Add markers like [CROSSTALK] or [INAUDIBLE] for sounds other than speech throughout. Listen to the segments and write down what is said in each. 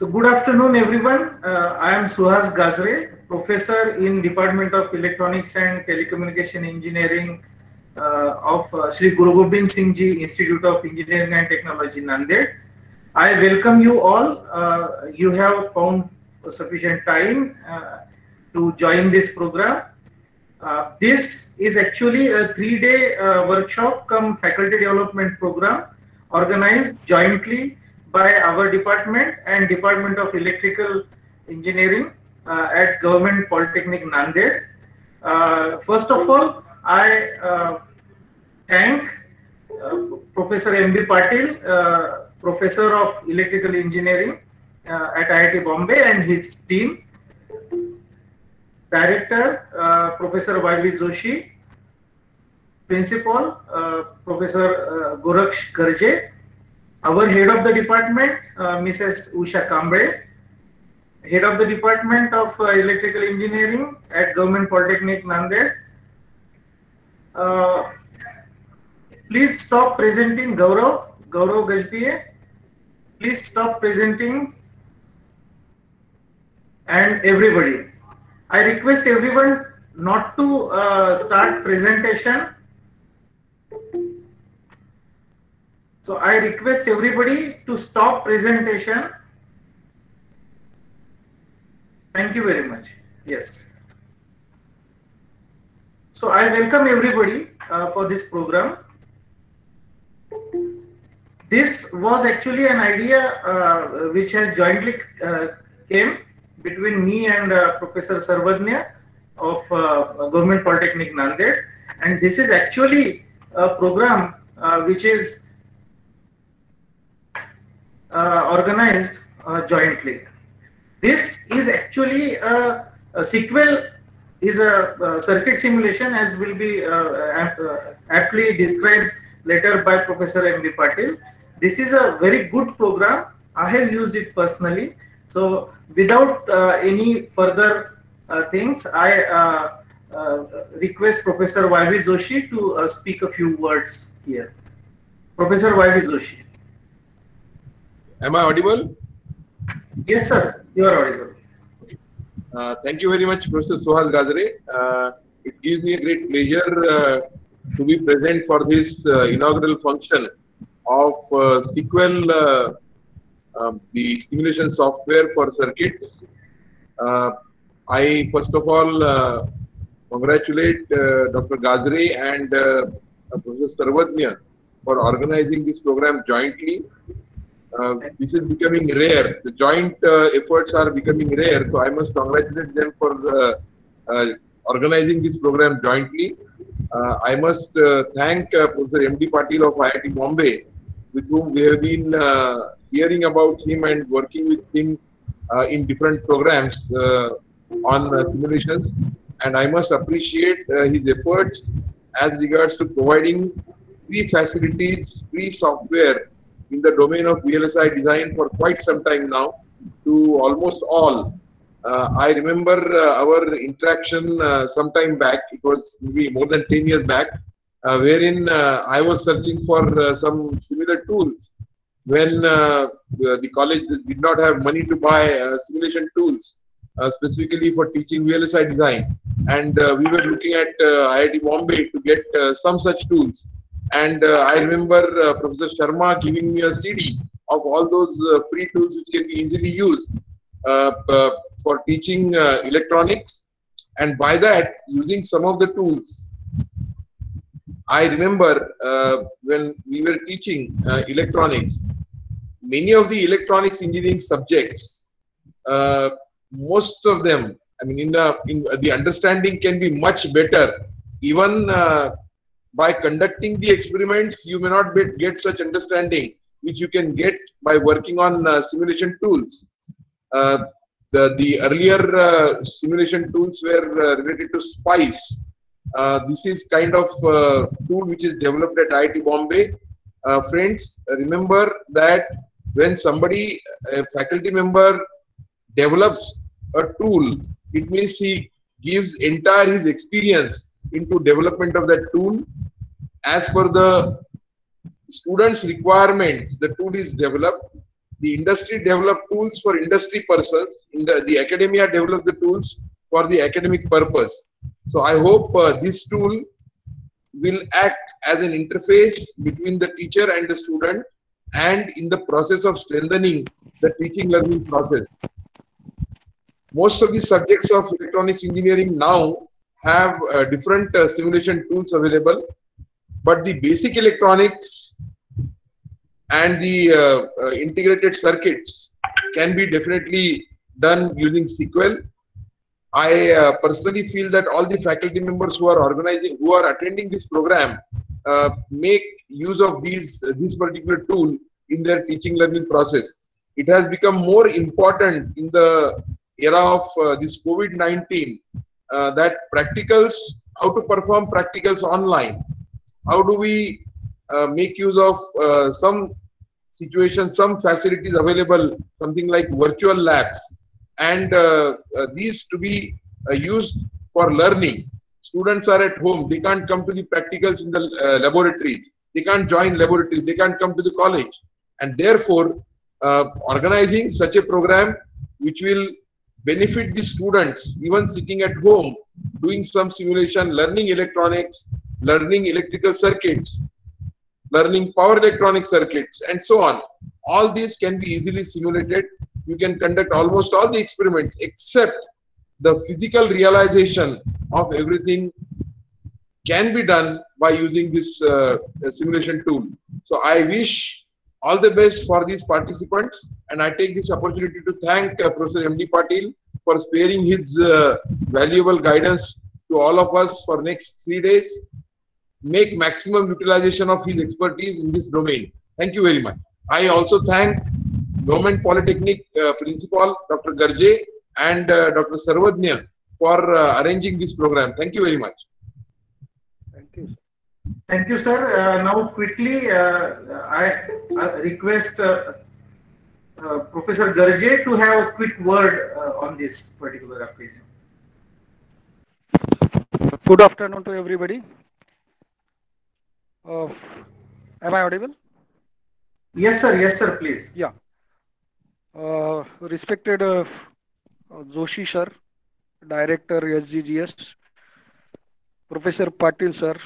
So good afternoon, everyone. Uh, I am Suhas Gajre, professor in Department of Electronics and Telecommunication Engineering uh, of uh, Sri Guru Gobind Singh Ji Institute of Engineering and Technology, Nanded. I welcome you all. Uh, you have found sufficient time uh, to join this program. Uh, this is actually a three-day uh, workshop come faculty development program organized jointly by our department and Department of Electrical Engineering uh, at Government Polytechnic Nanded. Uh, first of all, I uh, thank uh, Professor M.B. Patil, uh, Professor of Electrical Engineering uh, at IIT Bombay and his team. Director, Professor Y.V. Joshi, Principal, Professor Goraksh Garje, our head of the department, uh, Mrs. Usha Kambre, head of the department of uh, electrical engineering at Government Polytechnic Nanded. Uh, please stop presenting Gaurav, Gaurav Gajbiye. Please stop presenting and everybody. I request everyone not to uh, start presentation So I request everybody to stop presentation. Thank you very much. Yes. So I welcome everybody uh, for this program. This was actually an idea uh, which has jointly uh, came between me and uh, Professor Sarvadnya of uh, Government Polytechnic Nanded. And this is actually a program uh, which is Uh, organized uh, jointly. This is actually a, a SEQUEL is a, circuit simulation as will be uh, uh aptly described later by Professor M.B. Patil. This is a very good program. I have used it personally. So without uh, any further things, I request Professor Y.V. Joshi to speak a few words here. Professor Y.V. Joshi. Am I audible? Yes, sir. You are audible. Uh, thank you very much, Professor Suhas Gajre. Uh, it gives me a great pleasure uh, to be present for this uh, inaugural function of uh, SEQUEL, uh, um, the simulation software for circuits. I first of all congratulate Dr. Gajre and Professor Sarvadnya for organizing this program jointly uh, this is becoming rare. The joint uh, efforts are becoming rare. So I must congratulate them for uh, uh organizing this program jointly. Uh, I must uh, thank Professor M.B. Patil of IIT Bombay, with whom we have been hearing about him and working with him in different programs on simulations. And I must appreciate his efforts as regards to providing free facilities, free software in the domain of VLSI design for quite some time now to almost all. Uh, I remember uh, our interaction uh, some time back, it was maybe more than 10 years back, uh, wherein uh, I was searching for uh, some similar tools when the college did not have money to buy simulation tools. specifically for teaching VLSI design, and we were looking at IIT Bombay to get some such tools and uh, I remember uh, Professor Sharma giving me a CD of all those uh, free tools which can be easily used for teaching electronics. And by that, using some of the tools, I remember uh, when we were teaching uh, electronics, many of the electronics engineering subjects, uh, most of them, I mean, in, the, in the understanding can be much better. Even by conducting the experiments, you may not get such understanding which you can get by working on uh, simulation tools. Uh, the, the earlier uh, simulation tools were uh, related to SPICE. Uh, this is kind of uh, tool which is developed at IIT Bombay. friends, remember that when somebody, a faculty member, develops a tool, it means he gives entire his experience into development of that tool as per the students requirements the tool is developed the industry develop tools for industry purposes. In the, the academia develop the tools for the academic purpose. So I hope uh, this tool will act as an interface between the teacher and the student and in the process of strengthening the teaching learning process. Most of the subjects of electronics engineering now have uh, different uh, simulation tools available, but the basic electronics and the uh, uh, integrated circuits can be definitely done using SEQUEL. I uh, personally feel that all the faculty members who are organizing, who are attending this program, make use of these this particular tool in their teaching learning process. It has become more important in the era of uh, this COVID-19 uh, that practicals, how to perform practicals online, how do we uh, make use of uh, some situations, some facilities available, something like virtual labs, and uh, uh, these to be used for learning. Students are at home, they can't come to the practicals in the laboratories, they can't join laboratories, they can't come to the college, and therefore organizing such a program which will benefit the students even sitting at home doing some simulation learning electronics learning electrical circuits learning power electronic circuits and so on. All these can be easily simulated. You can conduct almost all the experiments except the physical realization of everything can be done by using this uh, simulation tool. So i wish all the best for these participants. And I take this opportunity to thank uh, Professor M.B. Patil for sparing his uh, valuable guidance to all of us for next three days. Make maximum utilization of his expertise in this domain. Thank you very much. I also thank Government Polytechnic uh, Principal Dr. Garje and uh, Dr. Sarvadnya for uh, arranging this program. Thank you very much. Thank you. Sir. Uh, now, quickly, uh, I, I, request uh, uh Professor Garje to have a quick word uh, on this particular occasion. Good afternoon to everybody. Uh, am I audible? Yes, sir. Yes, sir. Please. Yeah. respected Joshi sir, Director SGGS, Professor Patil sir,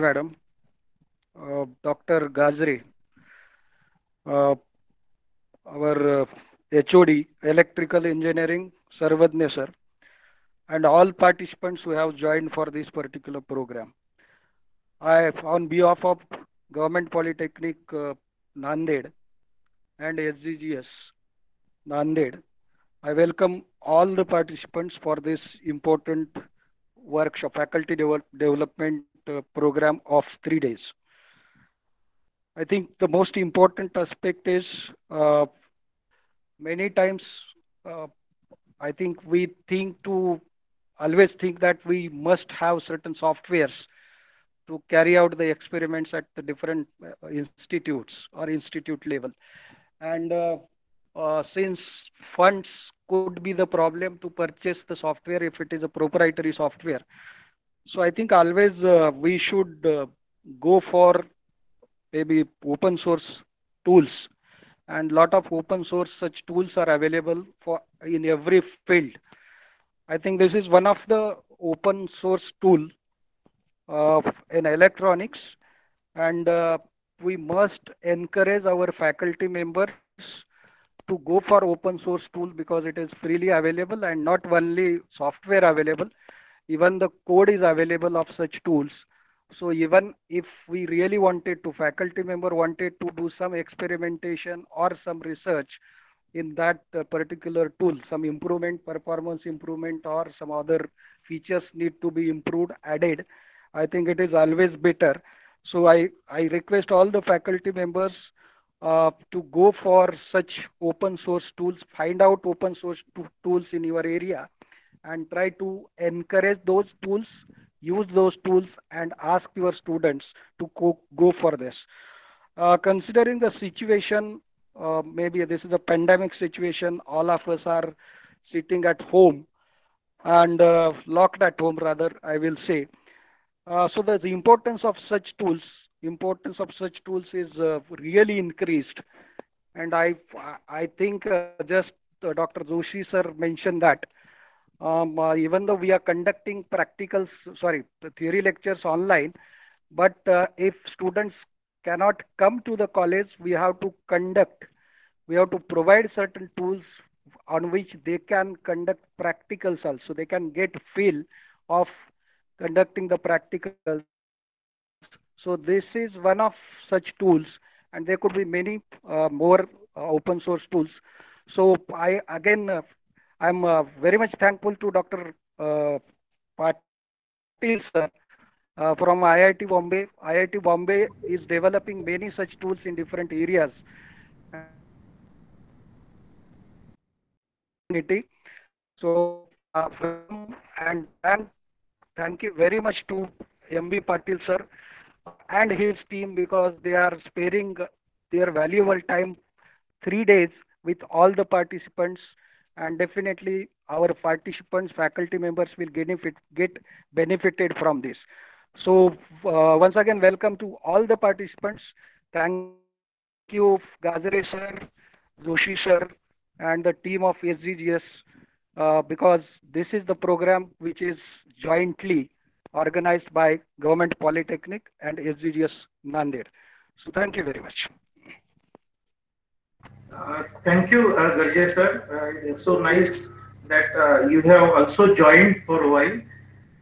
Madam, uh, Dr. Gajre, uh, our uh, HOD, Electrical Engineering, Sarvadnya sir, and all participants who have joined for this particular program. I, on behalf of Government Polytechnic uh, Nanded and SGGS Nanded, I welcome all the participants for this important workshop, faculty development uh, program of three days. I think the most important aspect is uh, many times uh, I think we think to always think that we must have certain softwares to carry out the experiments at the different uh, institutes or institute level. And uh, uh, since funds could be the problem to purchase the software if it is a proprietary software. So I think always uh, we should uh, go for maybe open source tools and lot of open source such tools are available for in every field. I think this is one of the open source tool uh, in electronics and uh, we must encourage our faculty members to go for open source tool because it is freely available and not only software available, even the code is available of such tools. So even if we really wanted to, faculty member wanted to do some experimentation or some research in that uh, particular tool, some improvement, performance improvement or some other features need to be improved, added, I think it is always better. So I, I request all the faculty members uh, to go for such open source tools, find out open source tools in your area and try to encourage those tools, use those tools and ask your students to go, go for this. Uh, considering the situation, uh, maybe this is a pandemic situation, all of us are sitting at home and uh, locked at home rather, I will say. Uh, so the, the, importance of such tools, importance of such tools is uh, really increased. And I, I think uh, just uh, Dr. Joshi sir mentioned that um, uh, even though we are conducting practicals, sorry, theory lectures online, but if students cannot come to the college, we have to conduct, we have to provide certain tools on which they can conduct practicals also. They can get feel of conducting the practicals. So this is one of such tools and there could be many uh, more uh, open source tools. So I again, uh, I'm uh, very much thankful to Dr. Uh, Patil sir uh, from IIT Bombay. IIT Bombay is developing many such tools in different areas. So, and thank, thank you very much to MB Patil sir and his team because they are sparing their valuable time three days with all the participants and definitely our participants faculty members will benefit get benefited from this. So uh, once again welcome to all the participants. Thank you Gajre sir joshi sir and the team of sggs uh, because this is the program which is jointly organized by Government Polytechnic and SGGS Nanded. So thank you very much. Uh, thank you, uh, Garje sir. Uh, so nice that uh, you have also joined for a while.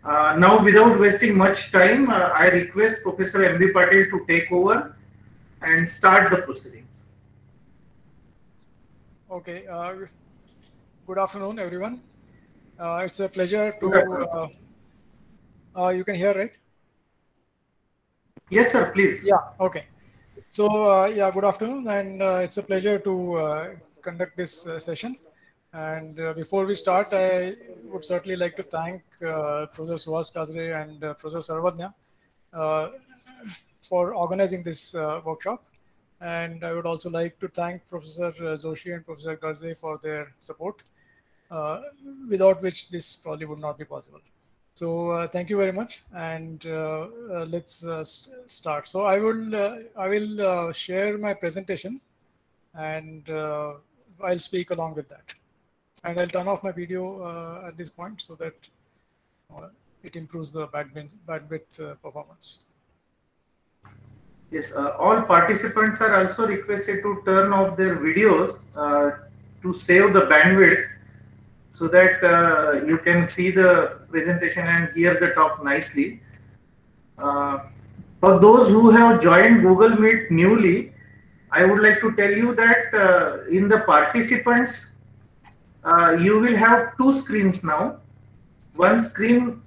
Uh, now, without wasting much time, uh, I request Professor M.B. Patil to take over and start the proceedings. Okay. Uh, good afternoon, everyone. it's a pleasure to uh, you can hear, right? Yes, sir, please. Yeah, okay. So, uh, yeah, good afternoon, and uh, it's a pleasure to uh, conduct this uh, session. And uh, before we start, I would certainly like to thank Professor Suhas Gajre and Professor Sarvadnya for organizing this workshop. And I would also like to thank Professor Joshi and Professor Garje for their support, without which this probably would not be possible. So uh, thank you very much, and uh, uh, let's uh, start. So I will uh, I will uh, share my presentation, and I'll speak along with that. And I'll turn off my video at this point so that it improves the bandwidth, bandwidth performance. Yes, all participants are also requested to turn off their videos to save the bandwidth so that uh, you can see the presentation and hear the talk nicely. Uh, for those who have joined Google Meet newly, I would like to tell you that uh, in the participants, uh, you will have two screens now. One screen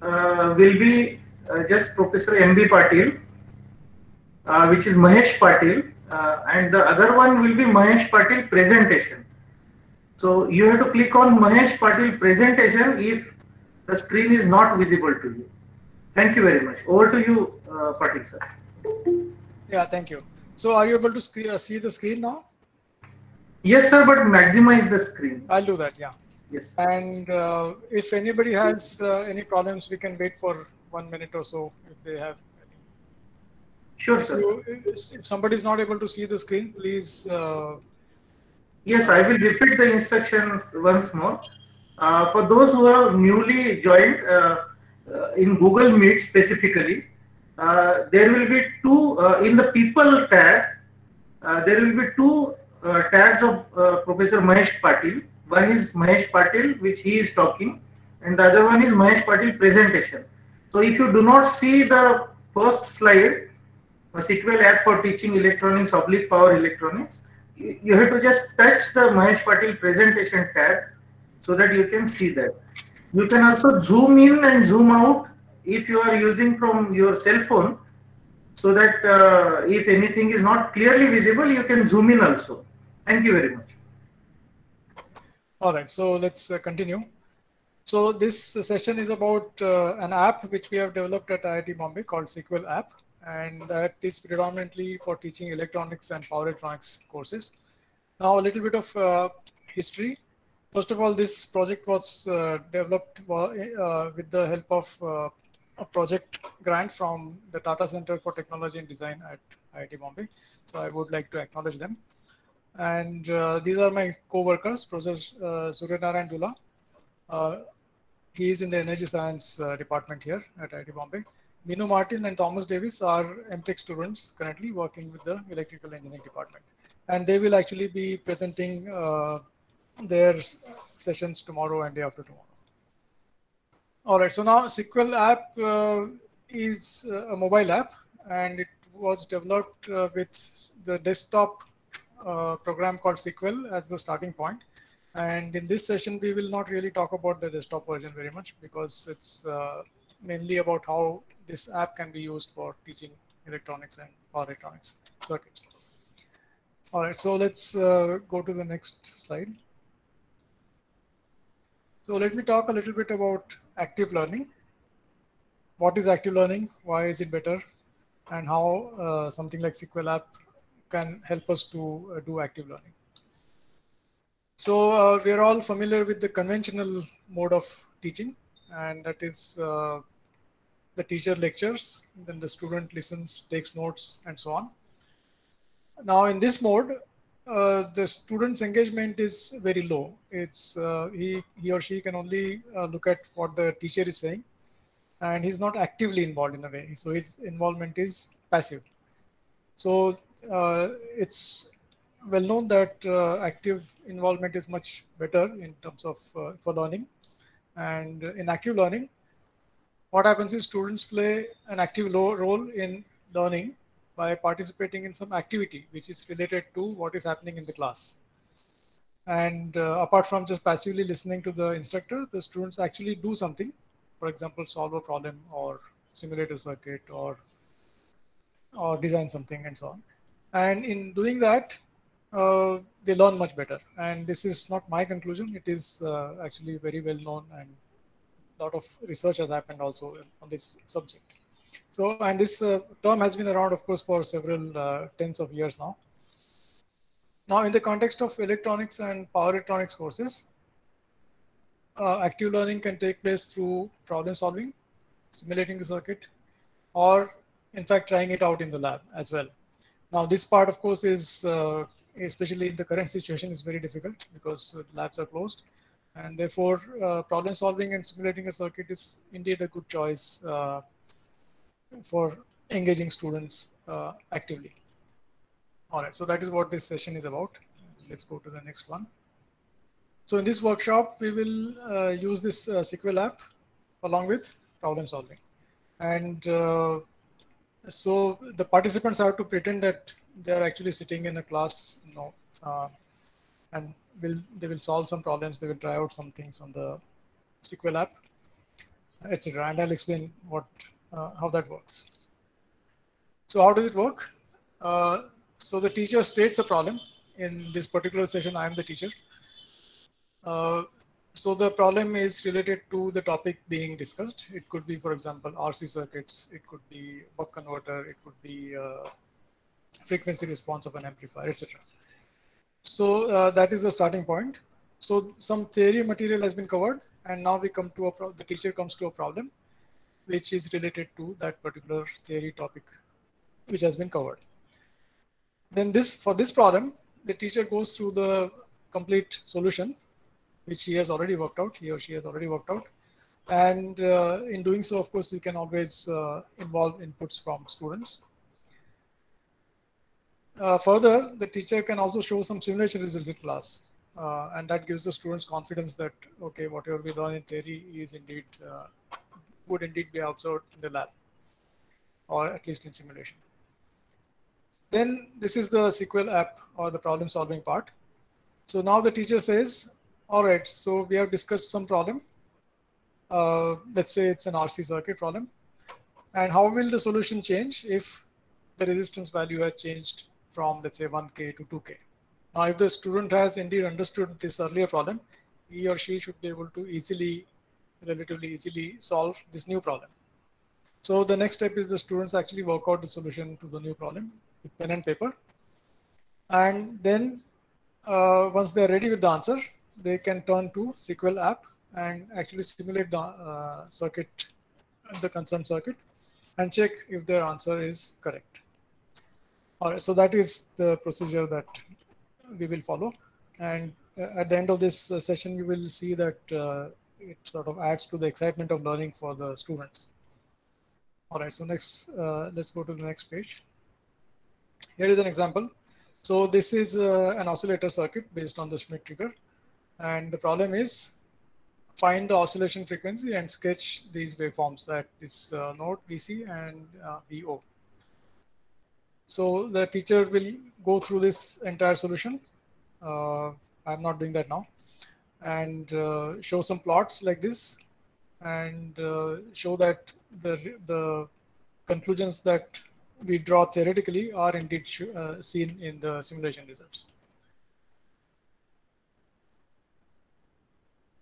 uh, will be uh, just Professor M.B. Patil, which is Mahesh Patil, and the other one will be Mahesh Patil presentation. So you have to click on Mahesh Patil presentation if the screen is not visible to you. Thank you very much. Over to you, uh, Patil sir. Yeah, thank you. So are you able to uh, see the screen now? Yes, sir, but maximize the screen. I'll do that, yeah. Yes. And uh, if anybody has uh, any problems, we can wait for one minute or so if they have any. Sure, sir. if somebody is not able to see the screen, please uh, Yes, I will repeat the instructions once more. Uh, for those who have newly joined uh, uh, in Google Meet specifically, uh, there will be two uh, in the people tab. Uh, there will be two tags of Professor Mahesh Patil. One is Mahesh Patil, which he is talking, and the other one is Mahesh Patil presentation. So if you do not see the first slide, a SEQUEL app for teaching electronics, oblique power electronics, you have to just touch the Mahesh Patil presentation tab so that you can see that. You can also zoom in and zoom out if you are using from your cell phone so that uh, if anything is not clearly visible, you can zoom in also. Thank you very much. All right, so let's uh, continue. So this session is about uh, an app which we have developed at IIT Bombay called SEQUEL app and that is predominantly for teaching electronics and power electronics courses. Now, a little bit of uh, history. First of all, this project was uh, developed uh, with the help of uh, a project grant from the Tata Center for Technology and Design at IIT Bombay. So I would like to acknowledge them. And uh, these are my co-workers, Professor uh, Suryanarayana Doolla. Uh, he is in the Energy Science department here at IIT Bombay. Minu Martin and Thomas Davis are MTech students currently working with the Electrical Engineering department. And they will actually be presenting uh, their sessions tomorrow and day after tomorrow. All right, so now SEQUEL app uh, is uh, a mobile app and it was developed uh, with the desktop uh, program called SEQUEL as the starting point. And in this session, we will not really talk about the desktop version very much because it's uh, mainly about how this app can be used for teaching electronics and power electronics circuits. All right, so let's uh, go to the next slide. So let me talk a little bit about active learning. What is active learning? Why is it better? And how uh, something like SEQUEL app can help us to uh, do active learning. So uh, we're all familiar with the conventional mode of teaching, and that is uh, the teacher lectures, then the student listens, takes notes, and so on. Now in this mode, uh, the student's engagement is very low. It's uh, he he or she can only uh, look at what the teacher is saying, and he's not actively involved in a way. So his involvement is passive. So uh, it's well known that uh, active involvement is much better in terms of uh, for learning, and in active learning, what happens is students play an active role in learning by participating in some activity which is related to what is happening in the class. And uh, apart from just passively listening to the instructor, the students actually do something, for example, solve a problem or simulate a circuit or, or design something and so on. And in doing that, uh, they learn much better. And this is not my conclusion. It is uh, actually very well known and lot of research has happened also on this subject. So, and this uh, term has been around, of course, for several uh, tens of years now. Now, in the context of electronics and power electronics courses, uh, active learning can take place through problem solving, simulating the circuit, or in fact, trying it out in the lab as well. Now, this part, of course, is uh, especially in the current situation is very difficult because labs are closed and therefore uh, problem solving and simulating a circuit is indeed a good choice uh, for engaging students uh, actively. All right, so that is what this session is about. Let's go to the next one. So in this workshop, we will uh, use this uh, SEQUEL app along with problem solving. And uh, so the participants have to pretend that they're actually sitting in a class, you know, and will they will solve some problems. They will try out some things on the SEQUEL app, etc. And I'll explain what uh, how that works. So how does it work? Uh, so the teacher states a problem. In this particular session, I am the teacher. Uh, so the problem is related to the topic being discussed. It could be, for example, RC circuits. It could be buck converter. It could be uh, frequency response of an amplifier, etc. So uh, that is the starting point. So some theory material has been covered, and now we come to a the teacher comes to a problem which is related to that particular theory topic which has been covered. Then this for this problem, the teacher goes through the complete solution which he has already worked out, he or she has already worked out. And uh, in doing so, of course, you can always uh, involve inputs from students. Uh, further, the teacher can also show some simulation results in class. Uh, and that gives the students confidence that, okay, whatever we learn in theory is indeed uh, would indeed be observed in the lab or at least in simulation. Then this is the SEQUEL app or the problem solving part. So now the teacher says, all right, so we have discussed some problem. Uh, let's say it's an RC circuit problem. And how will the solution change if the resistance value has changed from, let's say, 1K to 2K? Now, if the student has indeed understood this earlier problem, he or she should be able to easily relatively easily solve this new problem. So the next step is the students actually work out the solution to the new problem with pen and paper. And then uh, once they're ready with the answer, they can turn to SEQUEL app and actually simulate the uh, circuit the concerned circuit and check if their answer is correct. All right, so that is the procedure that we will follow. And uh, at the end of this uh, session, you will see that uh, it sort of adds to the excitement of learning for the students. All right, so next, uh, let's go to the next page. Here is an example. So this is uh, an oscillator circuit based on the Schmitt trigger. And the problem is find the oscillation frequency and sketch these waveforms at this uh, node VC and VO. So the teacher will go through this entire solution. Uh, I'm not doing that now. And uh, show some plots like this and uh, show that the, the conclusions that we draw theoretically are indeed uh, seen in the simulation results.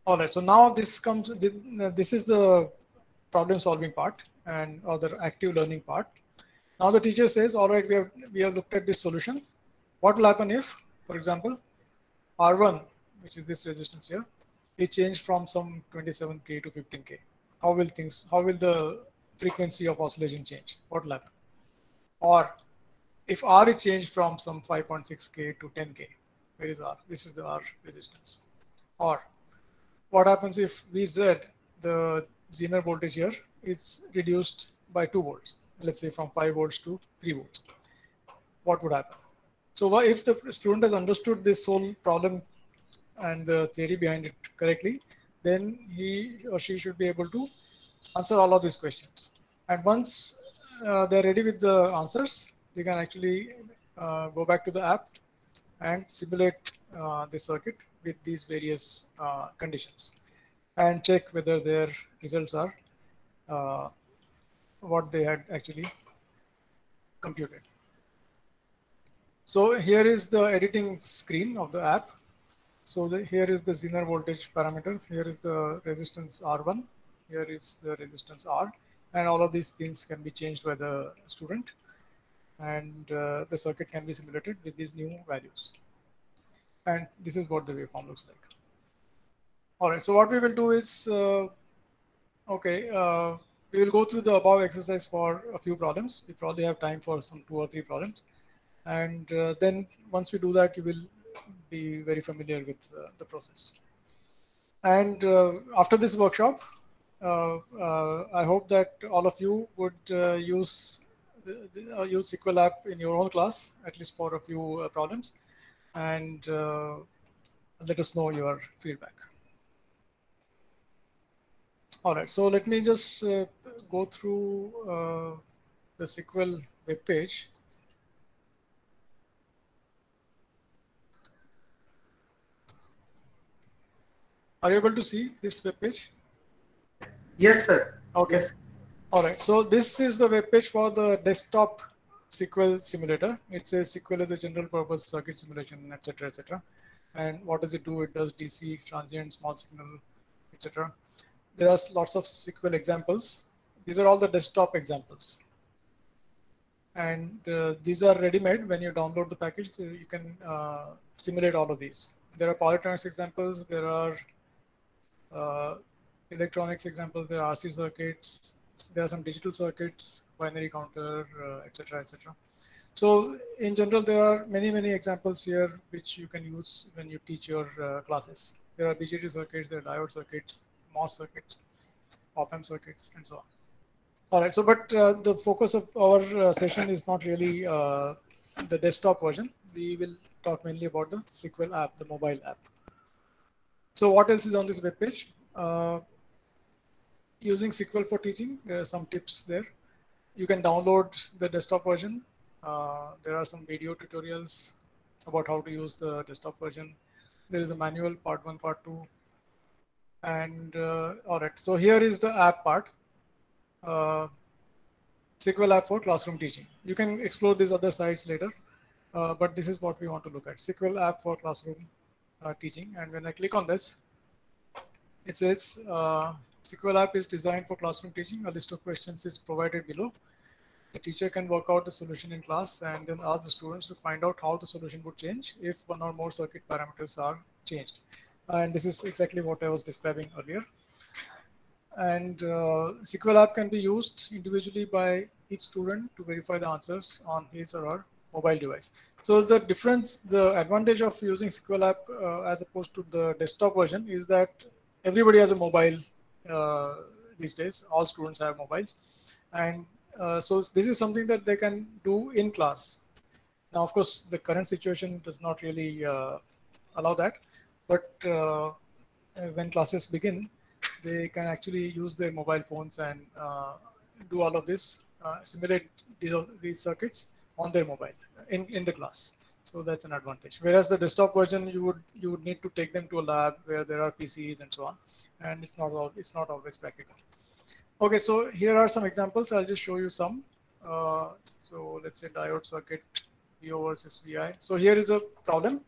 All right, so now this comes, this is the problem solving part and or the active learning part. Now the teacher says, all right, we have, we have looked at this solution. What will happen if, for example, R1, which is this resistance here, it changed from some 27K to 15K. How will things, how will the frequency of oscillation change? What will happen? Or if R is changed from some 5.6K to 10K, where is R? This is the R resistance. Or what happens if VZ, the Zener voltage here, is reduced by 2 volts, let's say from 5 volts to 3 volts. What would happen? So if the student has understood this whole problem and the theory behind it correctly, then he or she should be able to answer all of these questions. And once uh, they're ready with the answers, they can actually uh, go back to the app and simulate uh, the circuit with these various uh, conditions and check whether their results are uh, what they had actually computed. So here is the editing screen of the app. So the, here is the Zener voltage parameters. Here is the resistance R1. Here is the resistance R. And all of these things can be changed by the student. And uh, the circuit can be simulated with these new values and this is what the waveform looks like. All right, so what we will do is, uh, okay, uh, we will go through the above exercise for a few problems. We probably have time for some two or three problems. And uh, then once we do that, you will be very familiar with uh, the process. And uh, after this workshop, uh, I hope that all of you would use use SEQUEL app in your own class, at least for a few problems and uh, let us know your feedback. All right, so let me just uh, go through uh, the SEQUEL web page. Are you able to see this web page? Yes, sir. Okay. Yes. All right. So this is the web page for the desktop SEQUEL simulator. It says SEQUEL is a general purpose circuit simulation, etc., etc. And what does it do? It does DC, transient, small signal, etc. There are lots of SEQUEL examples. These are all the desktop examples. And uh, these are ready-made. When you download the package, you can uh, simulate all of these. There are power electronics examples. There are uh, electronics examples. There are RC circuits. There are some digital circuits binary counter, etc., uh, etc. So in general, there are many, many examples here which you can use when you teach your uh, classes. There are BJT circuits, there are diode circuits, MOS circuits, op-amp circuits, and so on. All right, so but uh, the focus of our uh, session is not really uh, the desktop version. We will talk mainly about the SEQUEL app, the mobile app. So what else is on this web page? Uh, using SEQUEL for teaching, there are some tips there you can download the desktop version. Uh, there are some video tutorials about how to use the desktop version. There is a manual part one, part two. And uh, all right, so here is the app part. Uh, SEQUEL app for classroom teaching. You can explore these other sites later, uh, but this is what we want to look at. SEQUEL app for classroom uh, teaching. And when I click on this, it says uh, SEQUEL app is designed for classroom teaching. A list of questions is provided below. The teacher can work out the solution in class and then ask the students to find out how the solution would change if one or more circuit parameters are changed. And this is exactly what I was describing earlier. And uh, SEQUEL app can be used individually by each student to verify the answers on his or her mobile device. So the difference, the advantage of using SEQUEL app uh, as opposed to the desktop version is that everybody has a mobile uh, these days. All students have mobiles, and uh, so this is something that they can do in class. Now, of course, the current situation does not really uh, allow that, but uh, when classes begin, they can actually use their mobile phones and uh, do all of this, uh, simulate these, these circuits on their mobile in, in the class. So that's an advantage. Whereas the desktop version, you would you would need to take them to a lab where there are PCs and so on, and it's not all it's not always practical. Okay, so here are some examples. I'll just show you some. Uh, so let's say diode circuit VO versus VI. So here is a problem.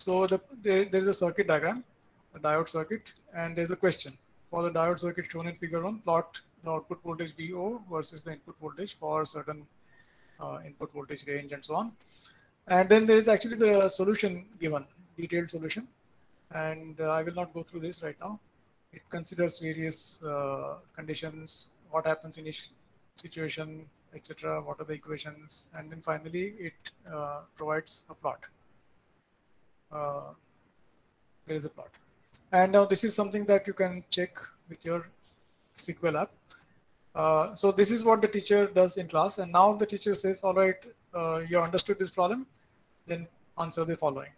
So the, there, there's a circuit diagram, a diode circuit, and there's a question. For the diode circuit shown in figure one, plot the output voltage VO versus the input voltage for certain uh, input voltage range and so on. And then there is actually the solution given, detailed solution. And uh, I will not go through this right now. It considers various uh, conditions, what happens in each situation, etc. What are the equations? And then finally, it uh, provides a plot. Uh, there is a plot. And now this is something that you can check with your SEQUEL app. Uh, so this is what the teacher does in class. And now the teacher says, all right, uh, you understood this problem, then answer the following.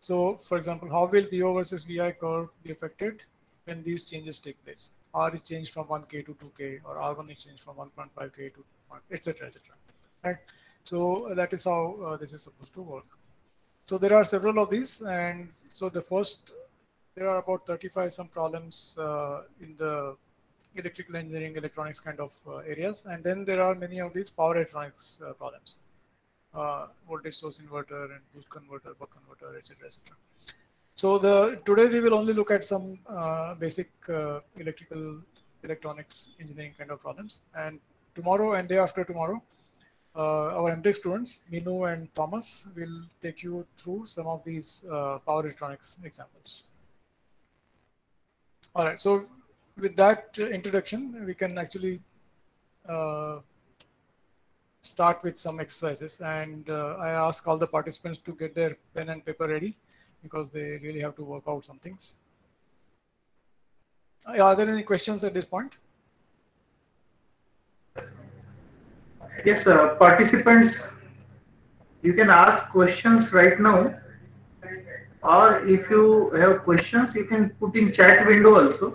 So for example, how will VO versus VI curve be affected when these changes take place? R is changed from 1K to 2K or R1 is changed from 1.5K to 1, etc. etc. Right. So that is how uh, this is supposed to work. So there are several of these, and so the first there are about 35 some problems uh, in the electrical engineering, electronics kind of uh, areas, and then there are many of these power electronics uh, problems, uh, voltage source inverter and boost converter, buck converter, etc. etc. So the today we will only look at some uh, basic electrical electronics engineering kind of problems, and tomorrow and day after tomorrow, uh, our MTech students, Minu and Thomas, will take you through some of these uh, power electronics examples. All right, so with that introduction, we can actually uh, start with some exercises. And uh, I ask all the participants to get their pen and paper ready because they really have to work out some things. Are there any questions at this point? Yes, uh, participants, you can ask questions right now. Or if you have questions, you can put in chat window also.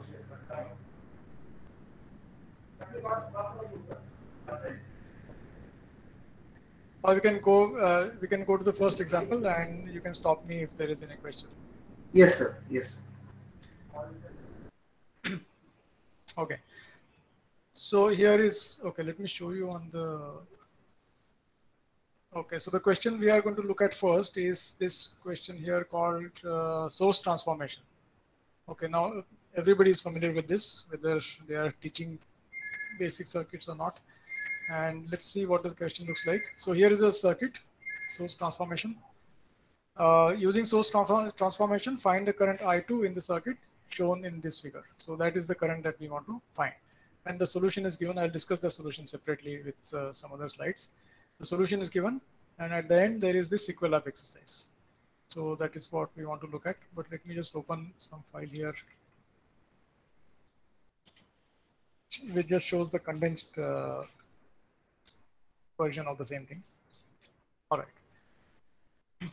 Or we can go. Uh, we can go to the first example, and you can stop me if there is any question. Yes, sir. Yes. okay. So here is, okay, let me show you on the, okay, so the question we are going to look at first is this question here called uh, source transformation. Okay, now everybody is familiar with this, whether they are teaching basic circuits or not. And let's see what the question looks like. So here is a circuit, source transformation. Uh, using source transformation, find the current I2 in the circuit shown in this figure. So that is the current that we want to find and the solution is given. I'll discuss the solution separately with uh, some other slides. The solution is given, and at the end, there is this SEQUEL app exercise. So that is what we want to look at. But let me just open some file here, which just shows the condensed uh, version of the same thing. All right.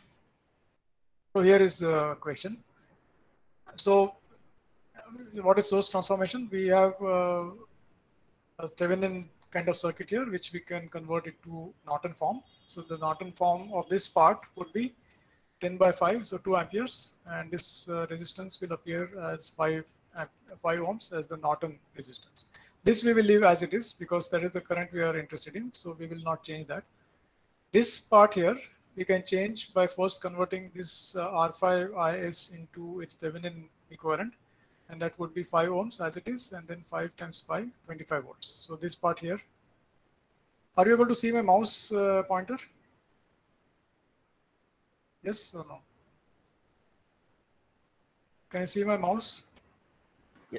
So here is the question. So what is source transformation? We have uh, a Thevenin kind of circuit here, which we can convert it to Norton form. So the Norton form of this part would be 10 by 5, so 2 amperes, and this uh, resistance will appear as 5, 5 ohms as the Norton resistance. This we will leave as it is because that is the current we are interested in, so we will not change that. This part here, we can change by first converting this uh, R5 IS into its Thevenin equivalent and that would be 5 ohms as it is and then 5 times 5 25 volts so this part here are you able to see my mouse uh, pointer yes or no can you see my mouse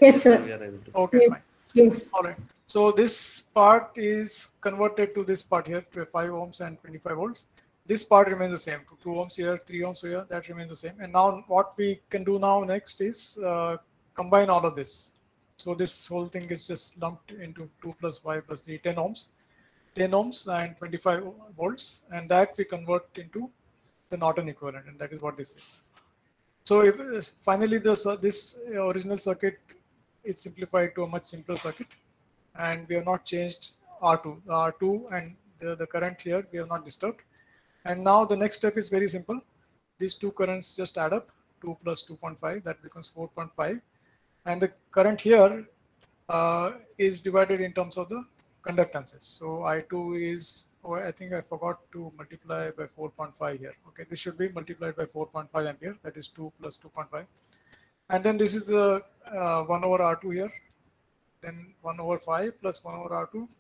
Yes, sir. We are able to. Okay, Yes. fine. Yes. All right. So this part is converted to this part here, to 5 ohms and 25 volts. This part remains the same. 2 ohms here, 3 ohms here, that remains the same. And now what we can do now next is uh, combine all of this. So this whole thing is just lumped into 2 plus 5 plus 3, 10 ohms. 10 ohms and 25 volts. And that we convert into the Norton equivalent. And that is what this is. So if finally this, uh, this original circuit is simplified to a much simpler circuit and we have not changed R2. R2 and the, the current here we have not disturbed. And now the next step is very simple. These two currents just add up 2 plus 2.5 that becomes 4.5 and the current here uh, is divided in terms of the conductances. So I2 is, oh, I think I forgot to multiply by 4.5 here. Okay, this should be multiplied by 4.5 ampere that is 2 plus 2.5 and then this is the uh, 1 over R2 here then 1 over 5 plus 1 over R2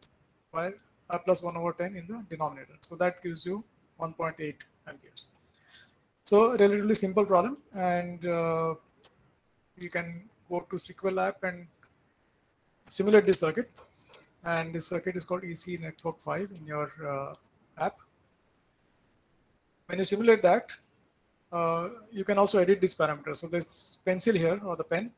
5 uh, plus 1 over 10 in the denominator. So that gives you 1.8 amperes. So relatively simple problem and uh, you can go to SEQUEL app and simulate this circuit and this circuit is called EC network 5 in your uh, app. When you simulate that, uh, you can also edit these parameters. So this pencil here or the pen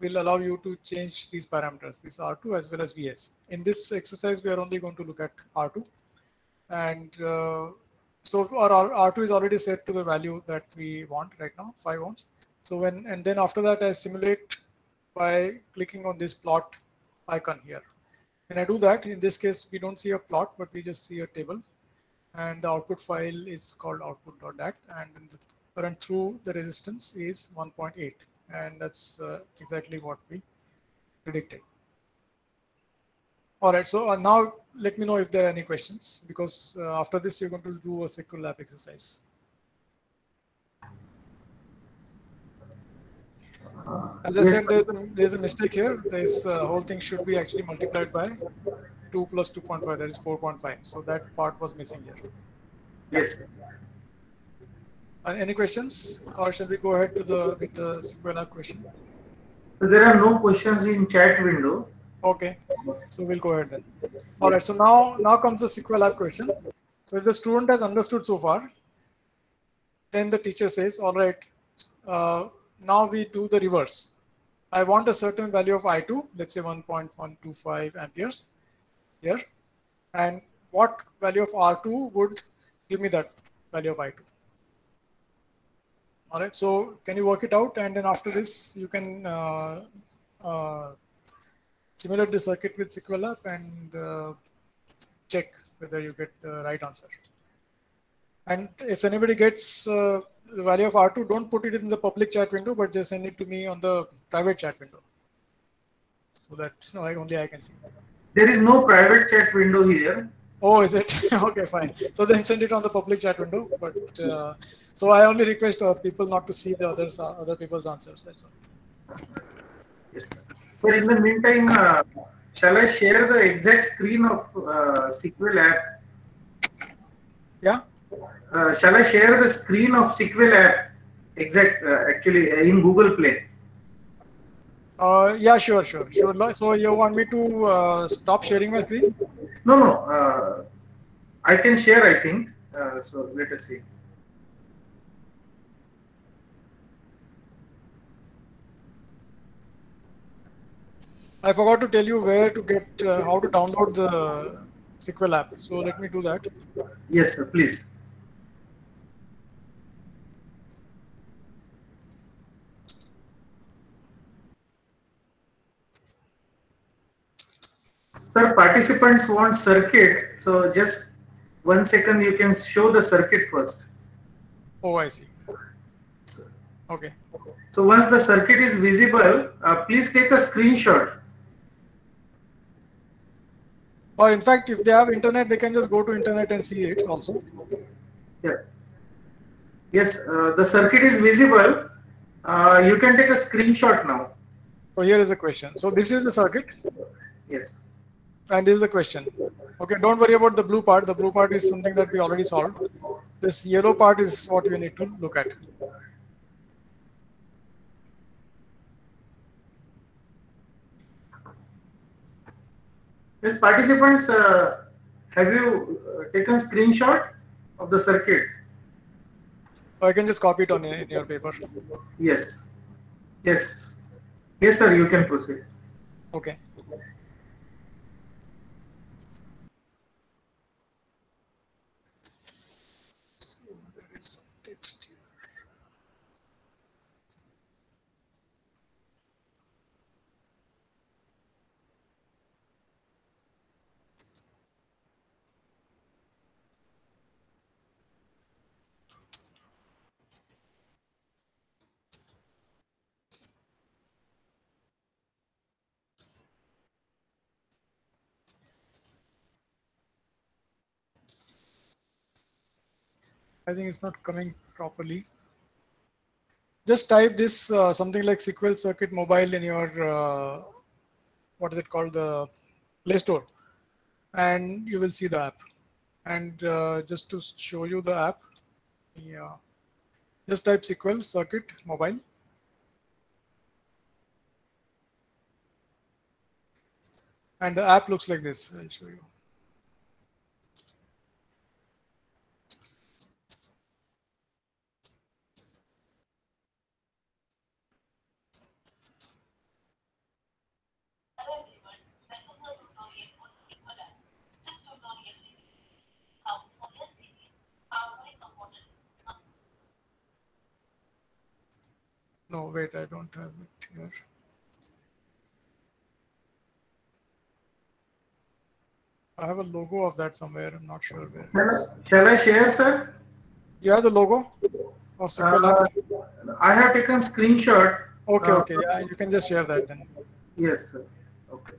will allow you to change these parameters, this R2 as well as VS. In this exercise, we are only going to look at R2. And uh, so our R- R2 is already set to the value that we want right now, 5 ohms. So when, and then after that, I simulate by clicking on this plot icon here. When I do that, in this case, we don't see a plot, but we just see a table. And the output file is called output.dat. And the current through the resistance is 1.8 and that's uh, exactly what we predicted. All right, so uh, now let me know if there are any questions because uh, after this you're going to do a SEQUEL lab exercise. As I Yes, said, there's a, there's a mistake here. This uh, whole thing should be actually multiplied by 2 plus 2.5, that is 4.5. So that part was missing here. Yes. Uh, any questions or shall we go ahead to the with the SEQUEL question? So there are no questions in chat window. Okay, so we'll go ahead then. All right, so now now comes the SEQUEL question. So if the student has understood so far, then the teacher says, all right, uh, now we do the reverse. I want a certain value of I2, let's say 1.125 amperes here. And what value of R2 would give me that value of I2? All right, so can you work it out? And then after this, you can uh, uh, simulate the circuit with SEQUEL app and uh, check whether you get the right answer. And if anybody gets uh, the value of R2, don't put it in the public chat window, but just send it to me on the private chat window. So that no, I, only I can see. There is no private chat window here. Oh, is it? [LAUGHS] okay, fine. So then send it on the public chat window. But uh, so I only request uh, people not to see the others, uh, other people's answers. That's all. Yes. So in the meantime, uh, shall I share the exact screen of uh, SEQUEL app? Yeah. Uh, shall I share the screen of SEQUEL app? Exact, uh, actually, uh, in Google Play. Uh, yeah, sure, sure, sure. So you want me to uh, stop sharing my screen? No, no. Uh, I can share. I think. Uh, so let us see. I forgot to tell you where to get uh, how to download the SEQUEL app. So let me do that. Yes, sir, please. Sir, participants want circuit. So just one second, you can show the circuit first. Oh, I see. Okay. So once the circuit is visible, uh, please take a screenshot. Or in fact, if they have internet, they can just go to internet and see it also. Yeah. Yes, uh, the circuit is visible. Uh, you can take a screenshot now. So here is the question. So this is the circuit Yes and this is the question. Okay, don't worry about the blue part. The blue part is something that we already solved. This yellow part is what we need to look at. Yes, participants, uh, have you uh, taken screenshot of the circuit? Oh, I can just copy it on in your paper. Yes. Yes. Yes, sir, you can proceed. Okay. I think it's not coming properly. Just type this uh, something like SEQUEL Circuit Mobile in your uh, what is it called the Play Store, and you will see the app. And uh, just to show you the app, yeah, just type SEQUEL Circuit Mobile. And the app looks like this. I'll show you. No, wait, I don't have it here. I have a logo of that somewhere. I'm not sure where. Shall I, shall I share, sir? You have the logo of Uh. I have taken screenshot. Okay, uh, okay. Yeah, you can just share that then. Yes, sir. Okay.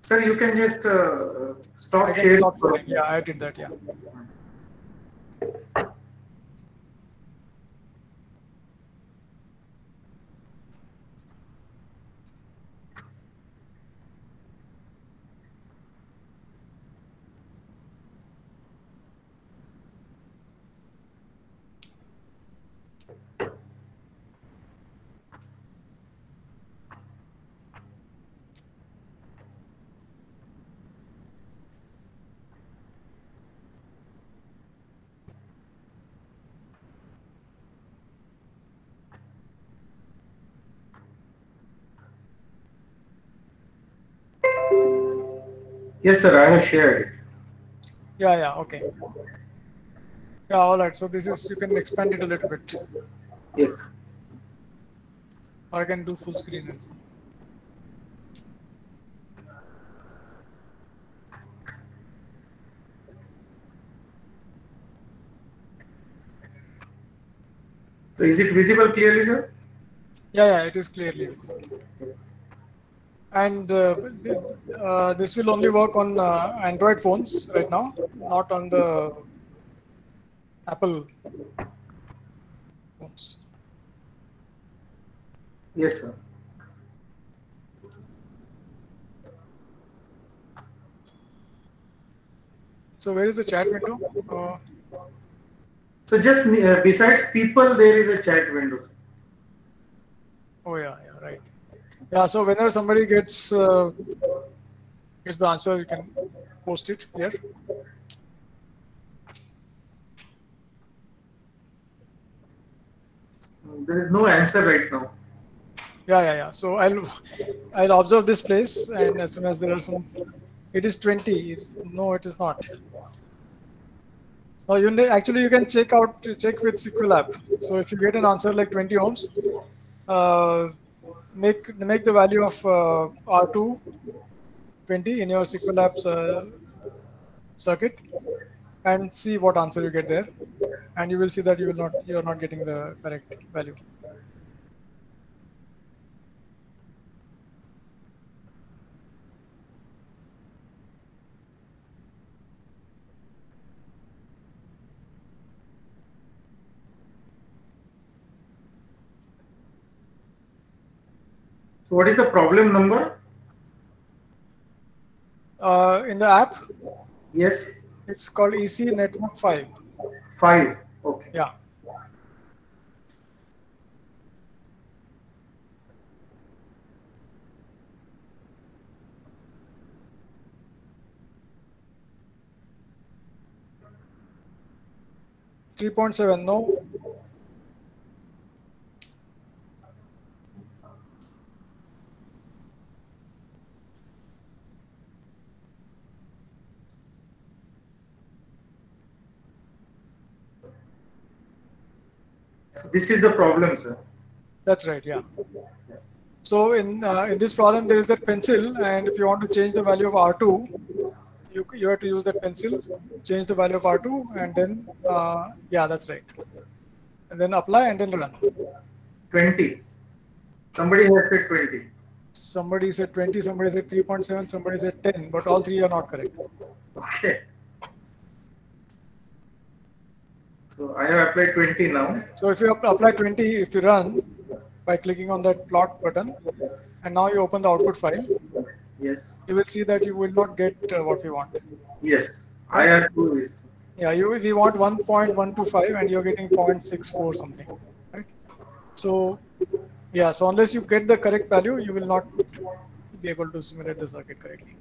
Sir, you can just uh, stop sharing. stop sharing. Yeah, I did that. Yeah. Thank you. Yes, sir, I have shared it. Yeah, yeah. Okay. Yeah, all right. So this is you can expand it a little bit, Yes. or I can do full screen. and. So is it visible clearly, sir? Yeah, yeah. It is clearly. visible. Yes. And uh, uh, this will only work on uh, Android phones right now, not on the Apple phones. Yes, sir. So where is the chat window? Uh, So just uh, besides people, there is a chat window. oh yeah, yeah. Yeah. So whenever somebody gets uh, gets the answer, you can post it here. There is no answer right now. Yeah, yeah, yeah. So I'll I'll observe this place, and as soon as there are some, it is twenty. Is no, it is not. No, you need, actually you can check out check with SEQUEL app. So if you get an answer like twenty ohms, uh, make make the value of uh, R2 20 in your SEQUEL apps uh, circuit, and see what answer you get there, and you will see that you will not you are not getting the correct value. So what is the problem number? Uh, in the app? Yes. It's called EC Network 5. 5, okay. Yeah. Three point seven, no. This is the problem, sir. That's right, yeah. So in uh, in this problem, there is that pencil, and if you want to change the value of R2, you, you have to use that pencil, change the value of R2, and then, uh, yeah, that's right. And then apply and then run. 20. Somebody has said 20. Somebody said 20, somebody said 3.7, somebody said 10, but all three are not correct. Okay. So I have applied 20 now. So if you apply 20, if you run by clicking on that plot button, and now you open the output file, Yes. you will see that you will not get uh, what we want. Yes. IR2 is. Yeah, you we want 1.125 and you're getting 0.64 something, right? So, yeah, so unless you get the correct value, you will not be able to simulate the circuit correctly.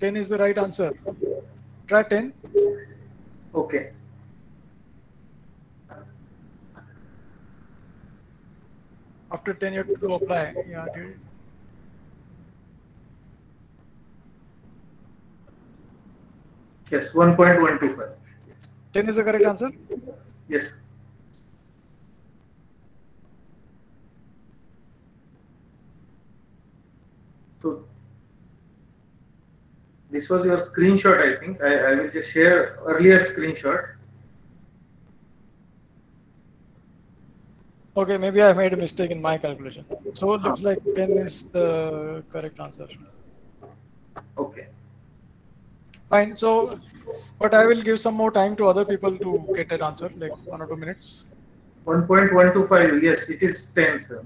Ten is the right answer. Try ten. Okay. After ten, you have to apply. Yeah, dude. Yes. 1.125. Yes. ten is the correct answer. Yes. So this was your screenshot, I think. I, I will just share earlier screenshot. Okay, maybe I made a mistake in my calculation. So it looks like 10 is the correct answer. Okay. Fine. So, but I will give some more time to other people to get that answer, like one or two minutes. 1.125. Yes, it is 10, sir.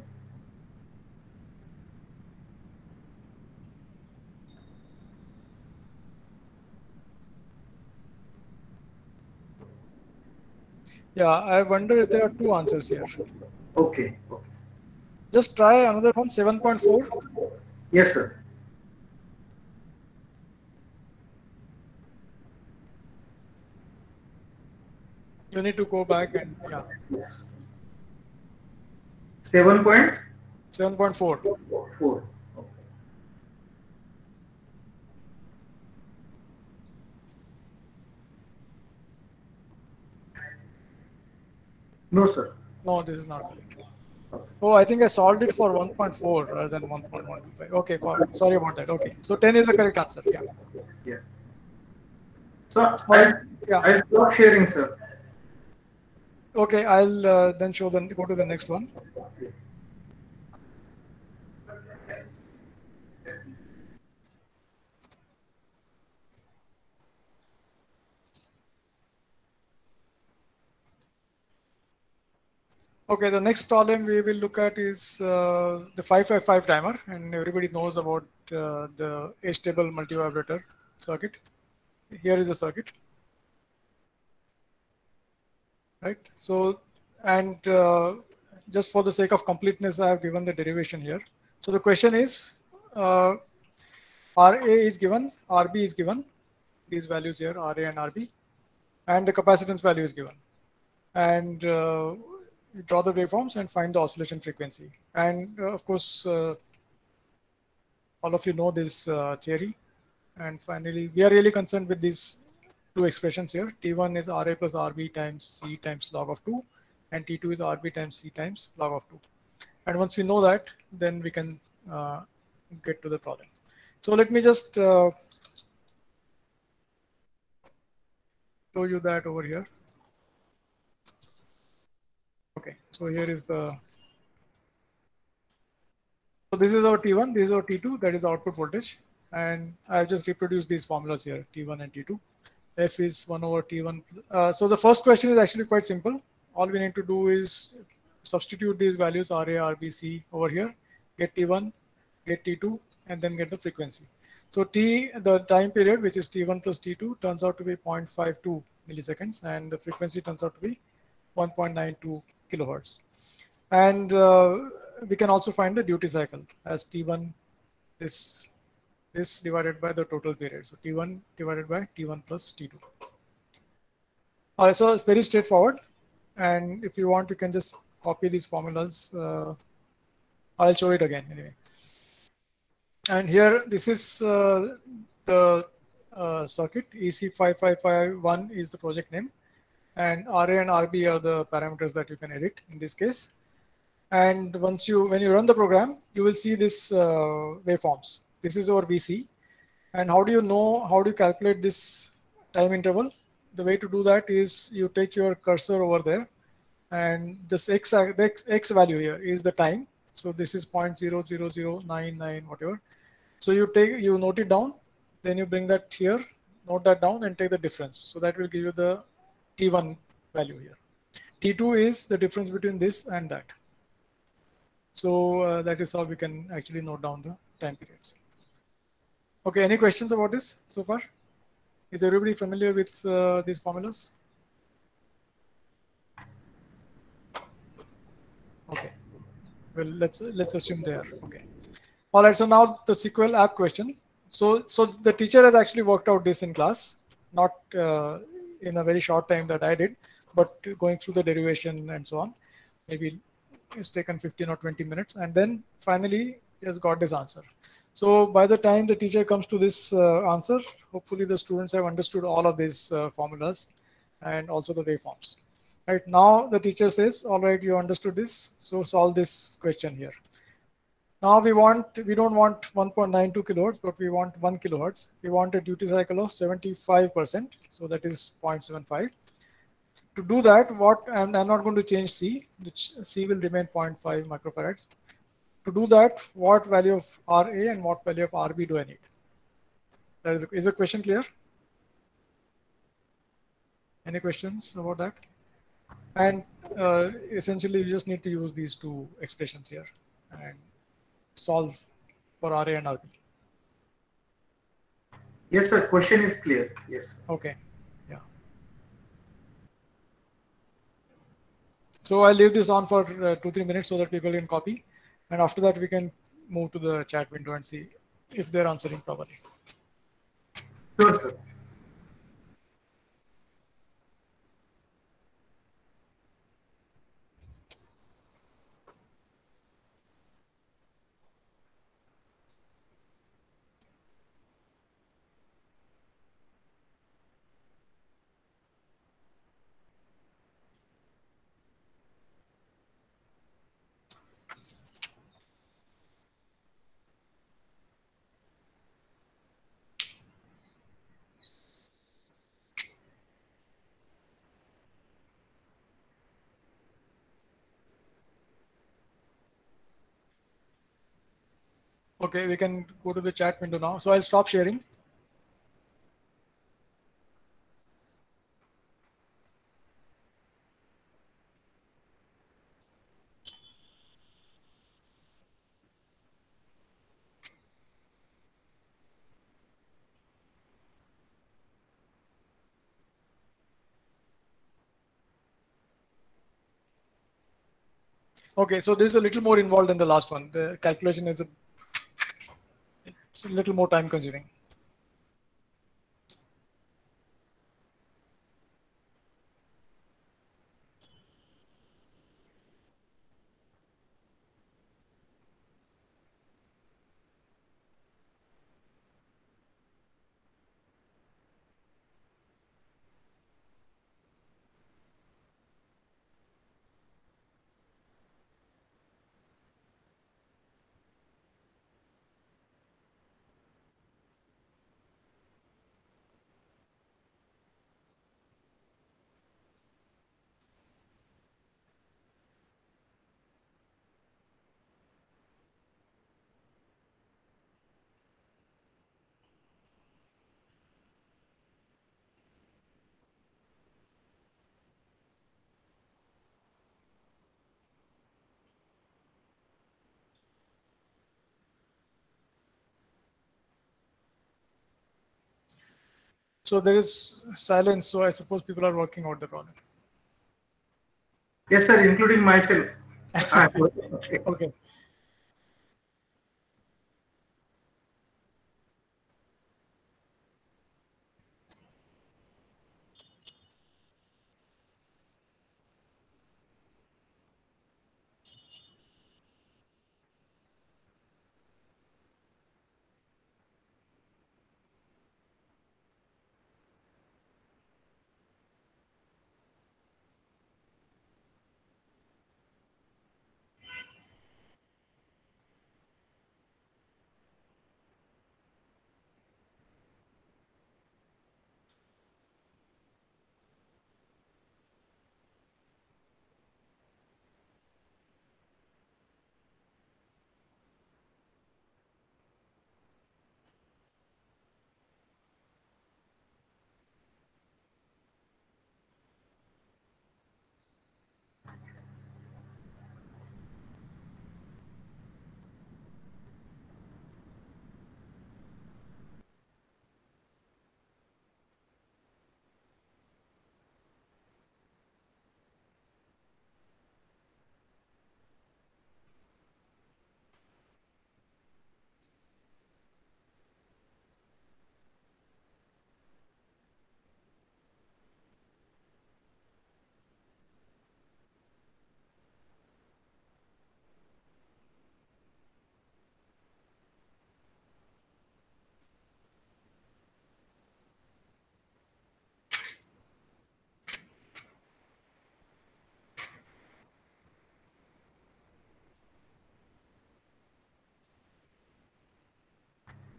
Yeah, I wonder if there are two answers here. Okay. okay. Just try another one, 7.4. Yes, sir. You need to go back and, yeah, Yes. 7.4. 7.4. No, sir. No, this is not correct. Oh, I think I solved it for 1.4 rather than 1.125. Okay, for, sorry about that. Okay, so 10 is the correct answer. Yeah. Yeah. So I'll, Yeah. I'll stop sharing, sir. Okay, I'll uh, then show the go to the next one. Okay, the next problem we will look at is uh, the 555 timer, and everybody knows about uh, the astable multivibrator circuit. Here is the circuit right? So, and uh, just for the sake of completeness, I have given the derivation here. So the question is, uh, RA is given, RB is given, these values here, RA and RB, and the capacitance value is given. And uh, draw the waveforms and find the oscillation frequency. And uh, of course, uh, all of you know this uh, theory. And finally, we are really concerned with these two expressions here. T1 is RA plus RB times C times log of 2, and T2 is RB times C times log of 2. And once we know that, then we can uh, get to the problem. So let me just uh, show you that over here. Okay, so here is the. So this is our T1, this is our T2, that is output voltage. And I've just reproduced these formulas here, T1 and T2. F is 1 over T1. Uh, so the first question is actually quite simple. All we need to do is substitute these values RA, RB, C over here, get T1, get T2, and then get the frequency. So T, the time period, which is T1 plus T2, turns out to be 0.52 milliseconds, and the frequency turns out to be 1.92 kilohertz. And uh, we can also find the duty cycle as T1 this this divided by the total period. So T1 divided by T1 plus T2. All right, so it's very straightforward. And if you want, you can just copy these formulas. Uh, I'll show it again anyway. And here, this is uh, the uh, circuit. EC5551 is the project name. And RA and RB are the parameters that you can edit in this case. And once you, when you run the program, you will see this uh, waveforms. This is our VC. And how do you know, how do you calculate this time interval? The way to do that is you take your cursor over there and this x, x, x value here is the time. So this is 0.00099, whatever. So you take, you note it down, then you bring that here, note that down and take the difference. So that will give you the T1 value here. T2 is the difference between this and that. So uh, that is how we can actually note down the time periods. Okay, any questions about this so far? Is everybody familiar with uh, these formulas? Okay. Well, let's let's assume they are okay. All right. So now the SEQUEL app question. So so the teacher has actually worked out this in class, not uh, in a very short time that I did, but going through the derivation and so on. Maybe it's taken 15 or 20 minutes, and then finally has got this answer. So by the time the teacher comes to this uh, answer, hopefully the students have understood all of these uh, formulas and also the waveforms. Right now the teacher says, all right, you understood this. So solve this question here. Now we want, we don't want 1.92 kilohertz, but we want one kilohertz. We want a duty cycle of 75%. So that is 0.75. To do that, what, and I'm not going to change C, which C will remain 0.5 microfarads. To do that, what value of RA and what value of RB do I need? That is, is the question clear? Any questions about that? And uh, essentially, you just need to use these two expressions here solve for RA and RB. Yes, sir. Question is clear. Yes. Okay. Yeah. So I'll leave this on for uh, two, three minutes so that people can copy. And after that, we can move to the chat window and see if they're answering properly. Sure, sir. Okay, we can go to the chat window now. So I'll stop sharing. Okay, so this is a little more involved than the last one. The calculation is a, it's a little more time consuming. So there is silence. So I suppose people are working out the problem. Yes, sir, including myself. [LAUGHS] Okay.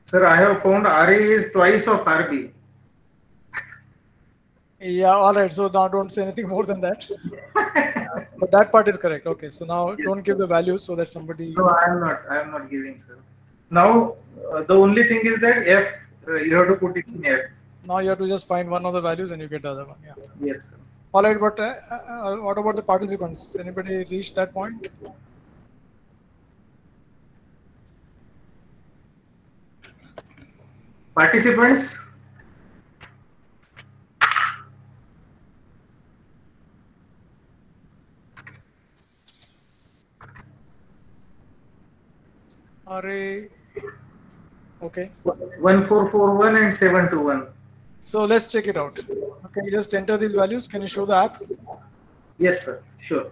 Sir, I have found RA is twice of RB. Yeah, all right. So now don't say anything more than that. but that part is correct. Okay, so now Yes. don't give the values so that somebody. No, I am not. I am not giving, sir. Now, uh, the only thing is that F, uh, you have to put it in F. Now you have to just find one of the values and you get the other one. Yeah. Yes, sir. All right, but uh, uh, what about the participants? Anybody reached that point? Participants? Array. Okay. 1441 and 721. So let's check it out. Okay, you just enter these values. Can you show the app? Yes, sir. Sure.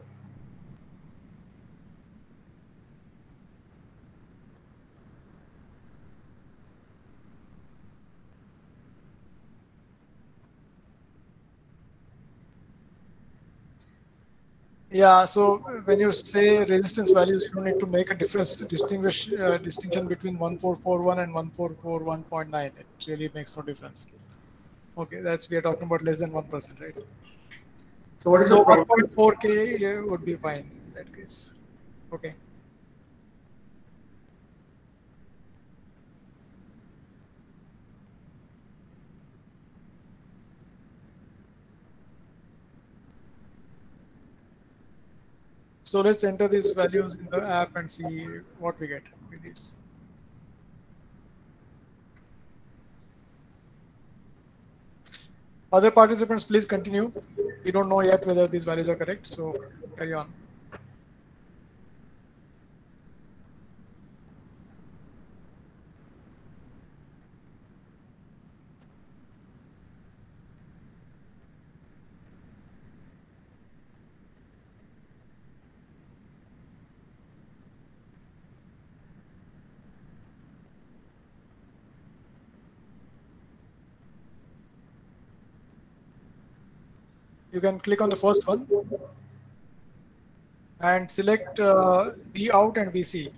Yeah, so when you say resistance values, you don't need to make a difference, distinguish uh, distinction between 1441 and 1441.9. It really makes no difference. Okay, that's we are talking about less than 1%, right? So, what is So 1.4K would be fine in that case. Okay. So let's enter these values in the app and see what we get with this. Other participants, please continue. We don't know yet whether these values are correct, so carry on. You can click on the first one and select uh, V out and VC.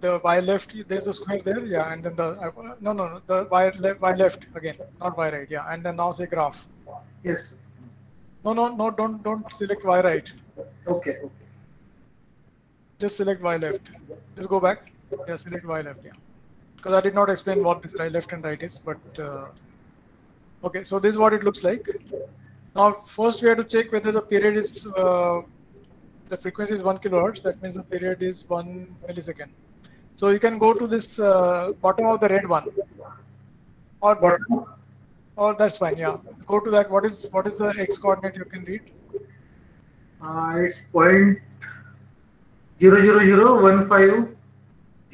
The Y left, there's a square there, yeah, and then the uh, no, no, no, the Y left, Y left again, not Y right, yeah, and then now say graph. Yes. No, no, no, don't don't select Y right. Okay. Okay. Just select Y left. Just go back. Yeah, select Y left. Yeah, because I did not explain what this right, left and right is, but uh, okay. So this is what it looks like. Now, first we have to check whether the period is uh, the frequency is one kilohertz. That means the period is one millisecond. So you can go to this uh, bottom of the red one, or Bottom? or that's fine. Yeah, go to that. What is what is the x coordinate you can read? Uh, it's point zero zero zero one five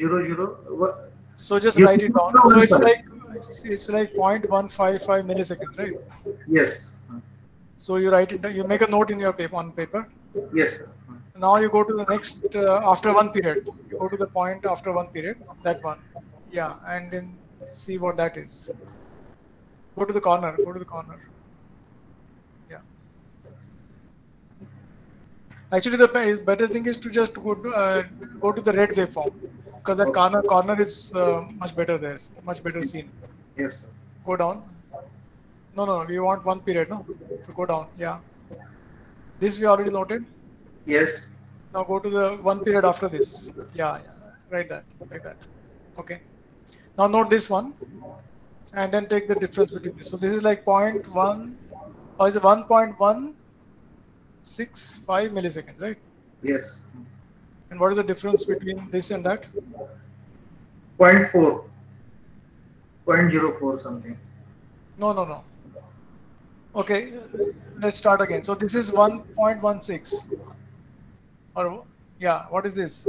zero zero. wha- So just write it down. So it's one like it's, it's like 0.155 milliseconds, right? Yes. So you write it. You make a note in your paper on paper. Yes. Sir. Now you go to the next uh, after one period. You go to the point after one period. That one. Yeah, and then see what that is. Go to the corner. Go to the corner. Yeah. Actually, the be- better thing is to just go to uh, go to the red waveform because that corner corner is uh, much better there. Much better seen. Yes. Sir. Go down. No, no, we want one period, no? So go down, yeah. This we already noted. Yes. Now go to the one period after this. Yeah, yeah. Write that, like that. Okay. Now note this one, and then take the difference between this. So this is like 0.1, or is it 1.165 milliseconds, right? Yes. And what is the difference between this and that? Point four. Point zero four something. No, no, no. Okay, let's start again. So this is 1.16. Or yeah, what is this?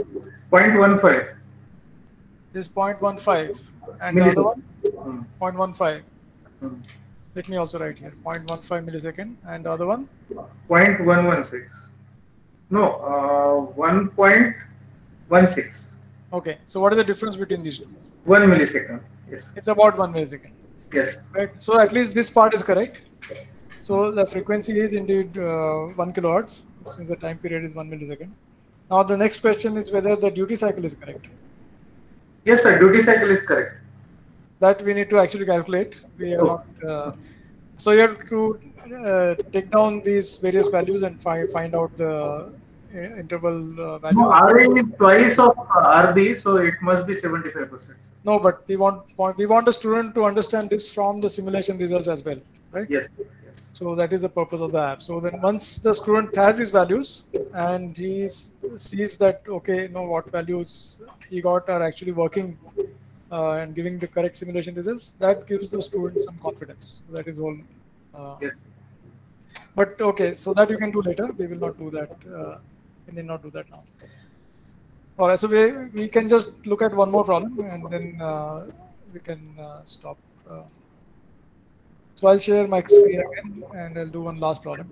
Point one five. This 0.15. And the other one? Hmm. 0.15. Hmm. Let me also write here 0.15 millisecond. And the other one? Point one one six. No. Uh, one point one six. Okay, so what is the difference between these two? One millisecond. Yes. It's about one millisecond. Yes. Right. So at least this part is correct. So the frequency is indeed uh, one kilohertz since the time period is one millisecond. Now the next question is whether the duty cycle is correct. Yes, sir. Duty cycle is correct. that we need to actually calculate. We are not. Uh, so you have to uh, take down these various values and find find out the interval uh, value. No, RA is twice of uh, RB, so it must be 75%. No, but we want we want the student to understand this from the simulation results as well, right? Yes, yes. So that is the purpose of the app. So then once the student has these values and he sees that okay, no, what values he got are actually working uh, and giving the correct simulation results, that gives the student some confidence. That is all. Uh, Yes. but okay, so that you can do later. We will not do that. Uh, we need not do that now. All right, so we, we can just look at one more problem and then uh, we can uh, stop. Uh, so I'll share my screen again and I'll do one last problem.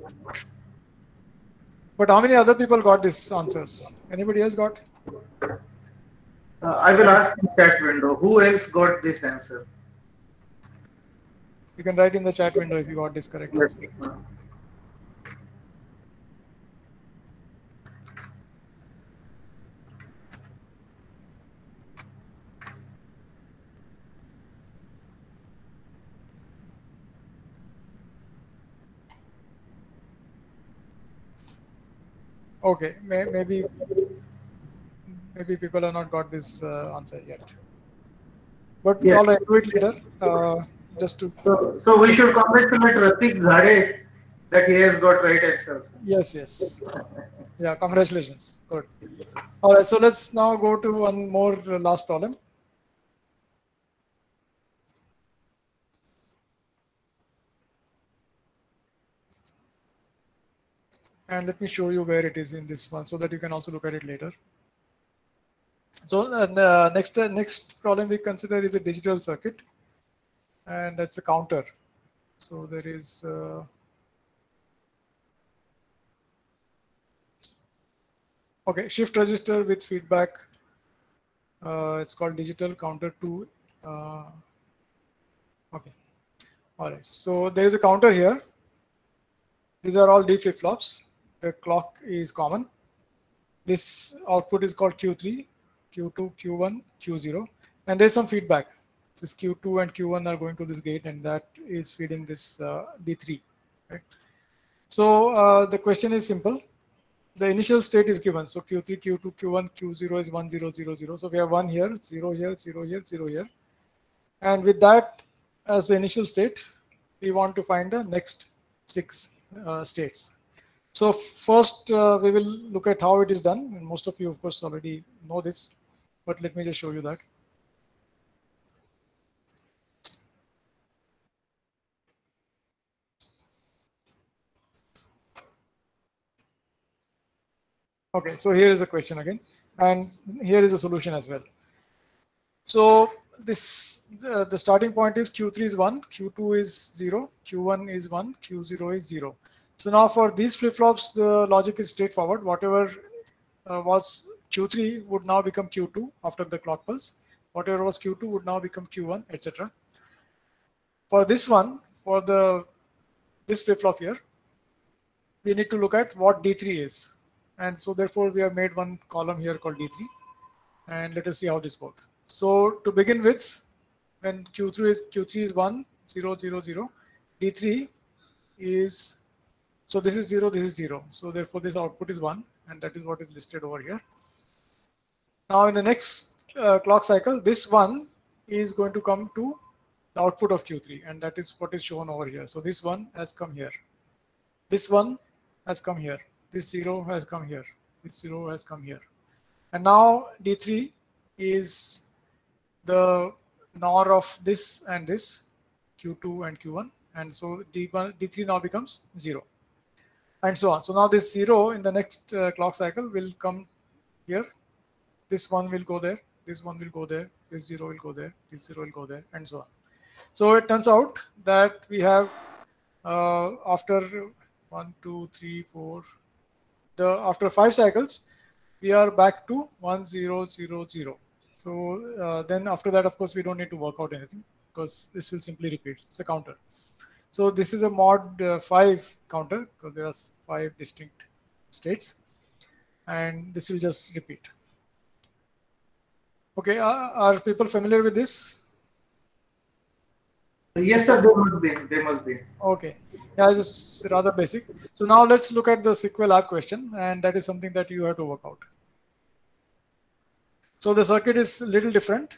But how many other people got these answers? Anybody else got? Uh, I will ask in chat window, who else got this answer? You can write in the chat window if you got this correct. Yes. Okay, may, maybe maybe people have not got this uh, answer yet. But Yeah. all right, do it later. Uh, just to So, so we should congratulate Ratik Zade that he has got right answers. yes, yes, yeah. Congratulations. Good. All right, so let's now go to one more last problem. And let me show you where it is in this one so that you can also look at it later. So uh, the next uh, next problem we consider is a digital circuit, and that's a counter. So there is uh, okay shift register with feedback. Uh, it's called digital counter two. Uh, okay, all right. So there is a counter here. These are all D flip flops. The clock is common. This output is called Q3, Q2, Q1, Q0, and there's some feedback. This Q2 and Q1 are going to this gate, and that is feeding this uh, D3. Right? So uh, the question is simple. The initial state is given. So Q3, Q2, Q1, Q0 is 1, 0, 0, 0. So we have 1 here, 0 here, 0 here, 0 here. And with that as the initial state, we want to find the next six uh, states. So first, uh, we will look at how it is done. And most of you, of course, already know this, but let me just show you that. Okay, so here is the question again, and here is the solution as well. So this uh, the starting point is Q3 is 1, Q2 is 0, Q1 is 1, Q0 is 0. So now for these flip-flops, the logic is straightforward. Whatever uh, was Q3 would now become Q2 after the clock pulse. Whatever was Q2 would now become Q1, etc. For this one, for the this flip-flop here, we need to look at what D3 is. And so therefore we have made one column here called D3. And let us see how this works. So to begin with, when Q3 is Q3 is 1, 0, 0, 0, D3 is so this is 0, this is 0. So therefore this output is 1 and that is what is listed over here. Now in the next uh, clock cycle, this 1 is going to come to the output of Q3 and that is what is shown over here. So this 1 has come here. This 1 has come here. This 0 has come here. This 0 has come here. And now D3 is the NOR of this and this, Q2 and Q1. And so D1, D3 now becomes 0 and so on. So now this 0 in the next uh, clock cycle will come here. This one will go there. This one will go there. This 0 will go there. This 0 will go there and so on. So it turns out that we have uh, after one, two, three, four, the after five cycles, we are back to one, zero, zero, zero. So uh, then after that, of course, we don't need to work out anything because this will simply repeat. It's a counter. So this is a mod uh, 5 counter because there are five distinct states and this will just repeat. Okay, are, are people familiar with this? Yes, sir. They must be. They must be. Okay. Yeah, it's rather basic. So now let's look at the SEQUEL app question, and that is something that you have to work out. So the circuit is a little different.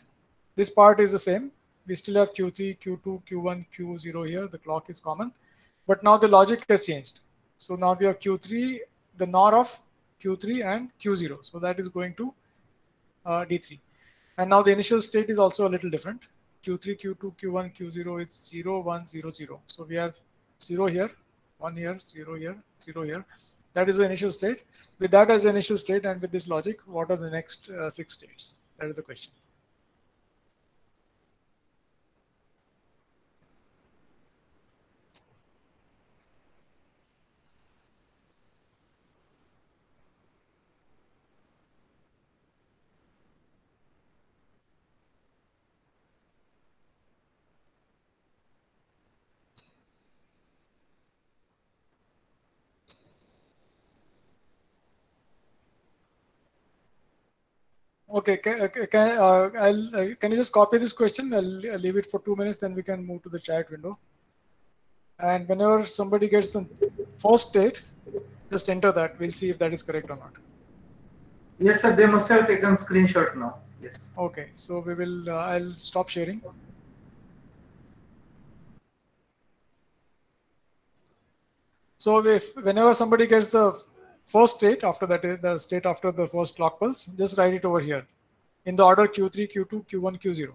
This part is the same. We still have Q3, Q2, Q1, Q0 here. The clock is common. But now the logic has changed. So now we have Q3, the NOR of Q3 and Q0. So that is going to uh, D3. And now the initial state is also a little different. Q3, Q2, Q1, Q0 is 0, 1, 0, 0. So we have 0 here, 1 here, 0 here, 0 here. That is the initial state. With that as the initial state and with this logic, what are the next uh, six states? That is the question. Okay, can, can, uh, I'll, uh, can you just copy this question? I'll, I'll, leave it for two minutes, then we can move to the chat window. And whenever somebody gets the first state, just enter that. We'll see if that is correct or not. Yes, sir. They must have taken screenshot now. Yes. Okay, so we will. Uh, I'll stop sharing. So if whenever somebody gets the first state after that the state after the first clock pulse just write it over here. In the order q3 q2 q1 q0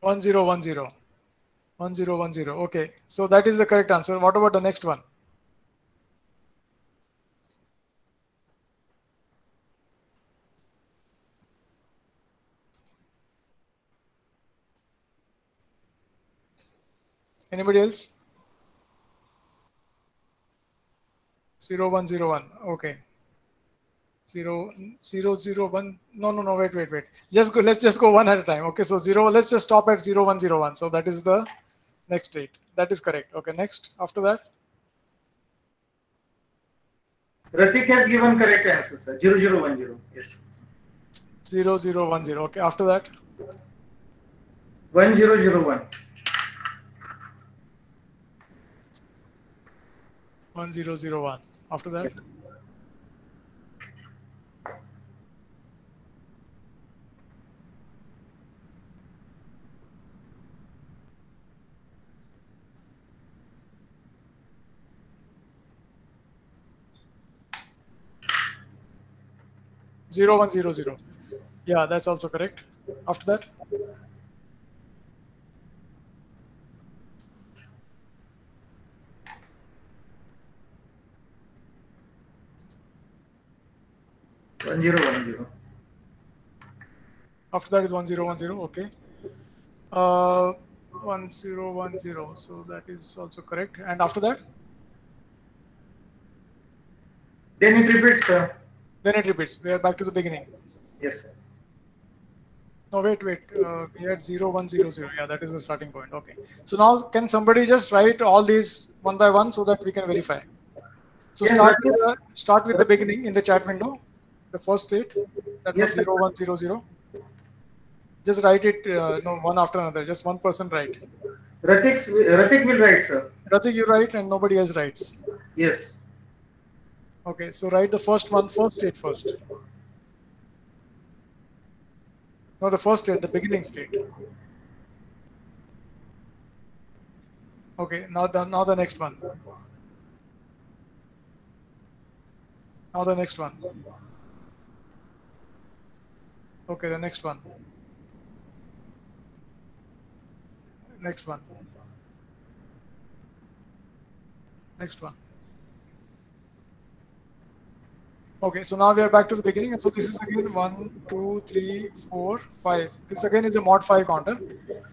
One zero one zero. One zero one zero. Okay, so that is the correct answer. What about the next one? Anybody else? Zero one zero one. Okay zero zero zero one no no no wait wait wait. Just go let's just go one at a time. Okay so zero let's just stop at zero one zero one. So that is the next state that is correct. Okay next after that. Ratik has given correct answer sir. Zero zero one zero. Yes. Zero zero one zero. Okay after that. One zero zero one. One zero zero one. After that Zero one zero zero. Yeah, that's also correct. After that. One zero one zero. After that is one zero one zero. Okay. Uh, one zero one zero. So that is also correct. And after that. Then it repeats, sir. Then it repeats. We are back to the beginning. Yes, sir. No, wait, wait. Uh, we had 0, 1, 0, 0. Yeah, that is the starting point. Okay. So now can somebody just write all these one by one so that we can verify? So Yeah, start, with the, start with the beginning in the chat window, the first state, that Yes, was sir. 0, 1, 0, 0. Just write it, uh, no, one after another. Just one person write. Ratik will write, sir. Ratik, you write and nobody else writes. Yes. Okay, so write the first one, first state first. No, the first state, the beginning state. Okay, now the now the next one. Now the next one. Okay, the next one. Next one. Next one. Okay, so now we are back to the beginning. So this is again one, two, three, four, five. This again is a mod 5 counter.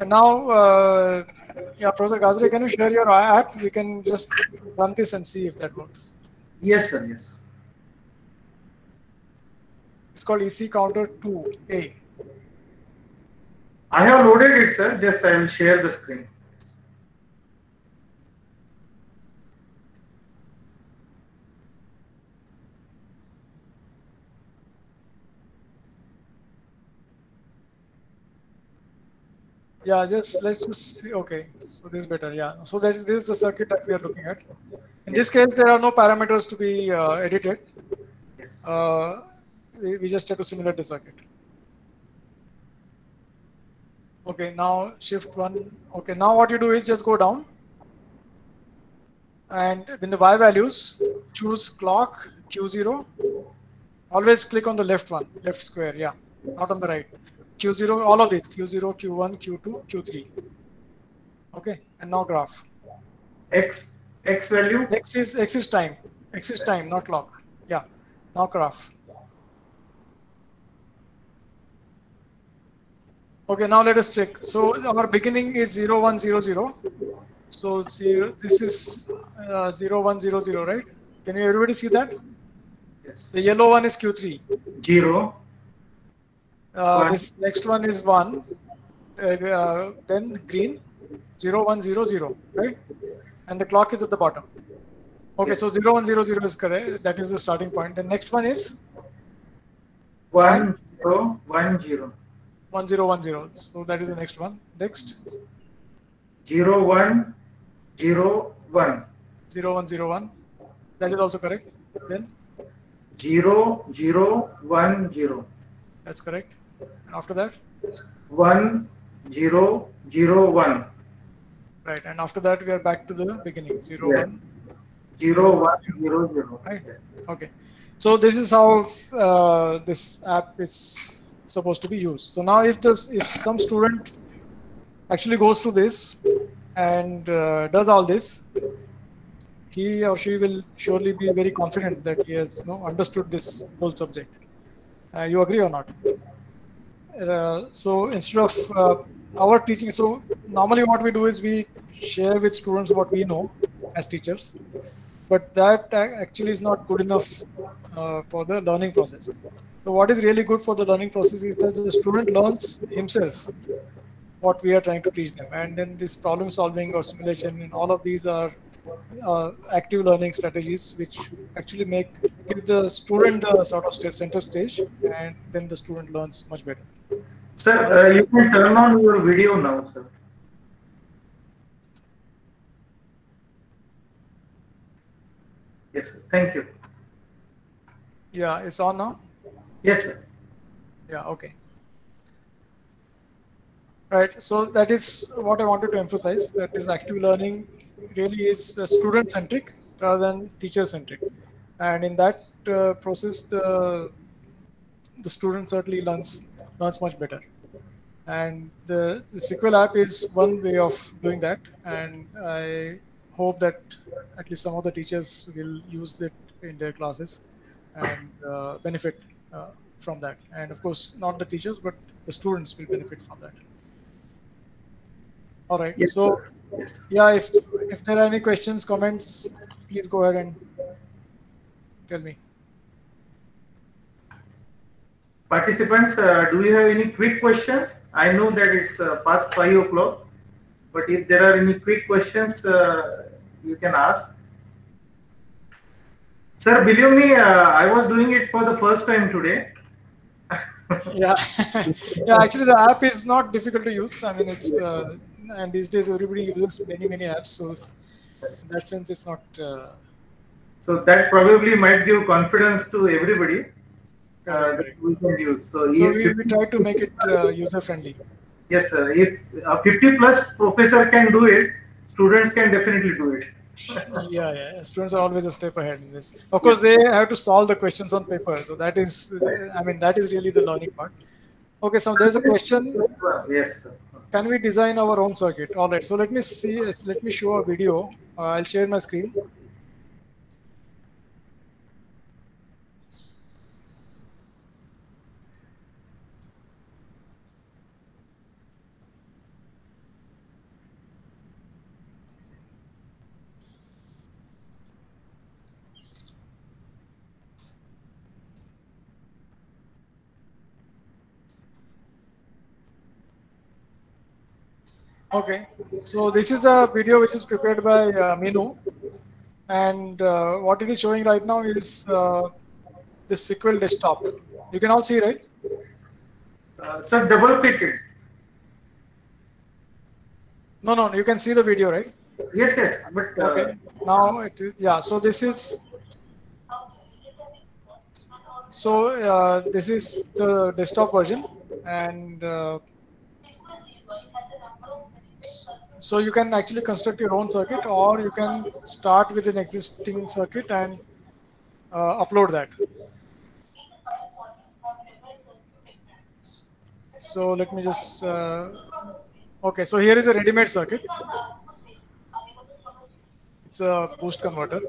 And now, uh, yeah, Professor Gajre, can you share your app? We can just run this and see if that works. Yes, sir. Yes. It's called EC counter 2A. I have loaded it, sir. Just I will share the screen. Yeah, just let's just see. Okay, so this is better. Yeah, so that is this is the circuit that we are looking at. In this case, there are no parameters to be uh, edited. Yes. Uh, we, we just have to simulate the circuit. Okay, now shift one. Okay, now what you do is just go down. And in the Y values, choose clock Q0. Always click on the left one, left square, yeah, not on the right. Q0, all of these, Q0, Q1, Q2, Q3. Okay, and now graph. X X value. X is X is time. X is time, not log. Yeah. Now graph. Okay, now let us check. So our beginning is 0100. So zero, this is uh, 0100, right? Can you everybody see that? Yes. The yellow one is Q3. Zero. Uh, this next one is 1. Uh, uh, then green 0100, right? And the clock is at the bottom. Okay, so 0100 is correct. That is the starting point. The next one is One zero one zero. 1010. So that is the next one. Next Zero one zero one. 0101. That is also correct. Then Zero zero one zero. that's correct. And after that, One zero zero one. right. And after that, we are back to the beginning. 01. Yeah. Zero one zero zero. Right. Okay. So this is how uh, this app is supposed to be used. So now if this if some student actually goes through this and uh, does all this, he or she will surely be very confident that he has you know, understood this whole subject. Uh, you agree or not? Uh, so instead of uh, our teaching, so normally what we do is we share with students what we know as teachers, but that actually is not good enough uh, for the learning process. So what is really good for the learning process is that the student learns himself what we are trying to teach them, and then this problem solving or simulation and all of these are uh, active learning strategies which actually make give the student the sort of sta- center stage, and then the student learns much better. Sir, uh, you can turn on your video now, sir. Yes, sir. Thank you. Yeah, it's on now. Yes, sir. Yeah, okay. Right, so that is what I wanted to emphasize, that is active learning really is uh, student-centric rather than teacher-centric. And in that uh, process, the, the student certainly learns, learns much better. And the, the SEQUEL app is one way of doing that. And I hope that at least some of the teachers will use it in their classes and uh, benefit uh, from that. And of course, not the teachers, but the students will benefit from that. All right. Yes, so, sir. Yes. yeah, if if there are any questions, comments, please go ahead and tell me. Participants, uh, do you have any quick questions? I know that it's uh, past five o'clock, but if there are any quick questions, uh, you can ask. Sir, believe me, uh, I was doing it for the first time today. [LAUGHS] Yeah, [LAUGHS] yeah. Actually, the app is not difficult to use. I mean, it's uh, and these days everybody uses many many apps, so in that sense, it's not. Uh, So that probably might give confidence to everybody uh, correct, that correct. we can use. So, So we, we try to make it uh, user friendly. yes, sir. If a 50 plus professor can do it, students can definitely do it. [LAUGHS] yeah, yeah. Students are always a step ahead in this. Of course, they have to solve the questions on paper. So that is, I mean, that is really the learning part. Okay, so there's a question. Yes, sir. Can we design our own circuit? All right. So let me see. Let me show a video. Uh, I'll share my screen. Okay, so this is a video which is prepared by uh, Minu, and uh, what it is showing right now is uh, the SEQUEL desktop. You can all see, right? Uh, sir, double click it. No, no, you can see the video, right? Yes, yes, but uh, Okay, now it is, yeah, so this is, so uh, this is the desktop version, and so you can actually construct your own circuit, or you can start with an existing circuit and uh, upload that. So let me just, uh, okay, so here is a ready-made circuit. It's a boost converter.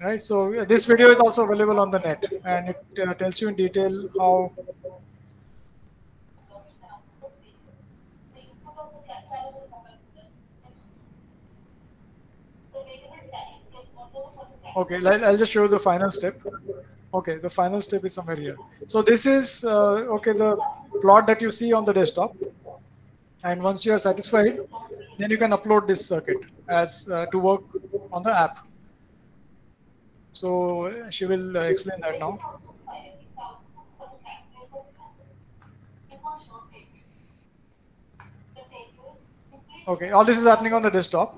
Right, so this video is also available on the net and it uh, tells you in detail how Okay, I'll just show the final step. Okay, the final step is somewhere here. So this is uh, okay the plot that you see on the desktop, and once you are satisfied, then you can upload this circuit as uh, to work on the app. So she will uh, explain that now. Okay, all this is happening on the desktop.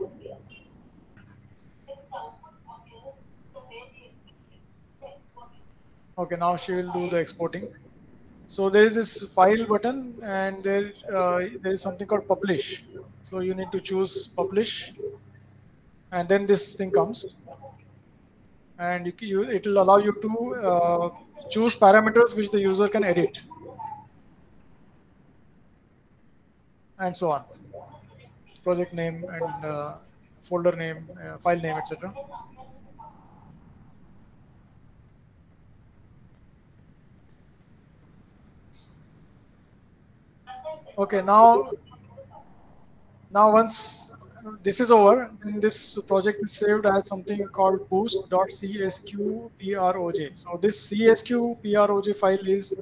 Okay, now she will do the exporting. So there is this file button and there uh, there is something called publish. So you need to choose publish and then this thing comes and you, you, it will allow you to uh, choose parameters which the user can edit and so on. Project name and uh, folder name, uh, file name, etc. Okay, now, now once this is over, then this project is saved as something called boost.csqproj. So this csqproj file is,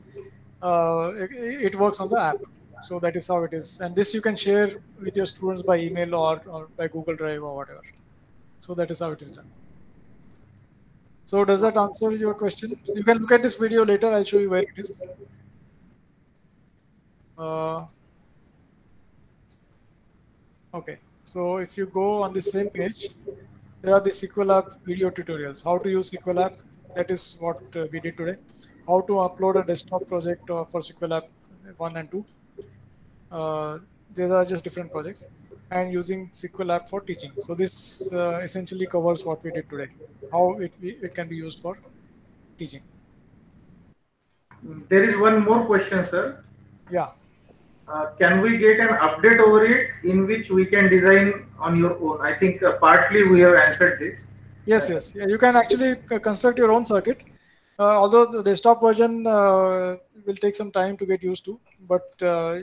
uh, it, it works on the app. So that is how it is. And this you can share with your students by email or, or by Google Drive or whatever. So that is how it is done. So does that answer your question? You can look at this video later. I'll show you where it is. Uh, okay, so if you go on the same page, there are the SEQUEL app video tutorials. How to use SEQUEL app. That is what uh, we did today. How to upload a desktop project uh, for SEQUEL app 1 and 2. Uh, these are just different projects and using SEQUEL app for teaching. So this uh, essentially covers what we did today, how it, it can be used for teaching. there is one more question, sir. Yeah. Uh, can we get an update over it in which we can design on your own? I think uh, partly we have answered this. Yes, yes. Yeah, you can actually construct your own circuit. Uh, although the desktop version uh, will take some time to get used to, but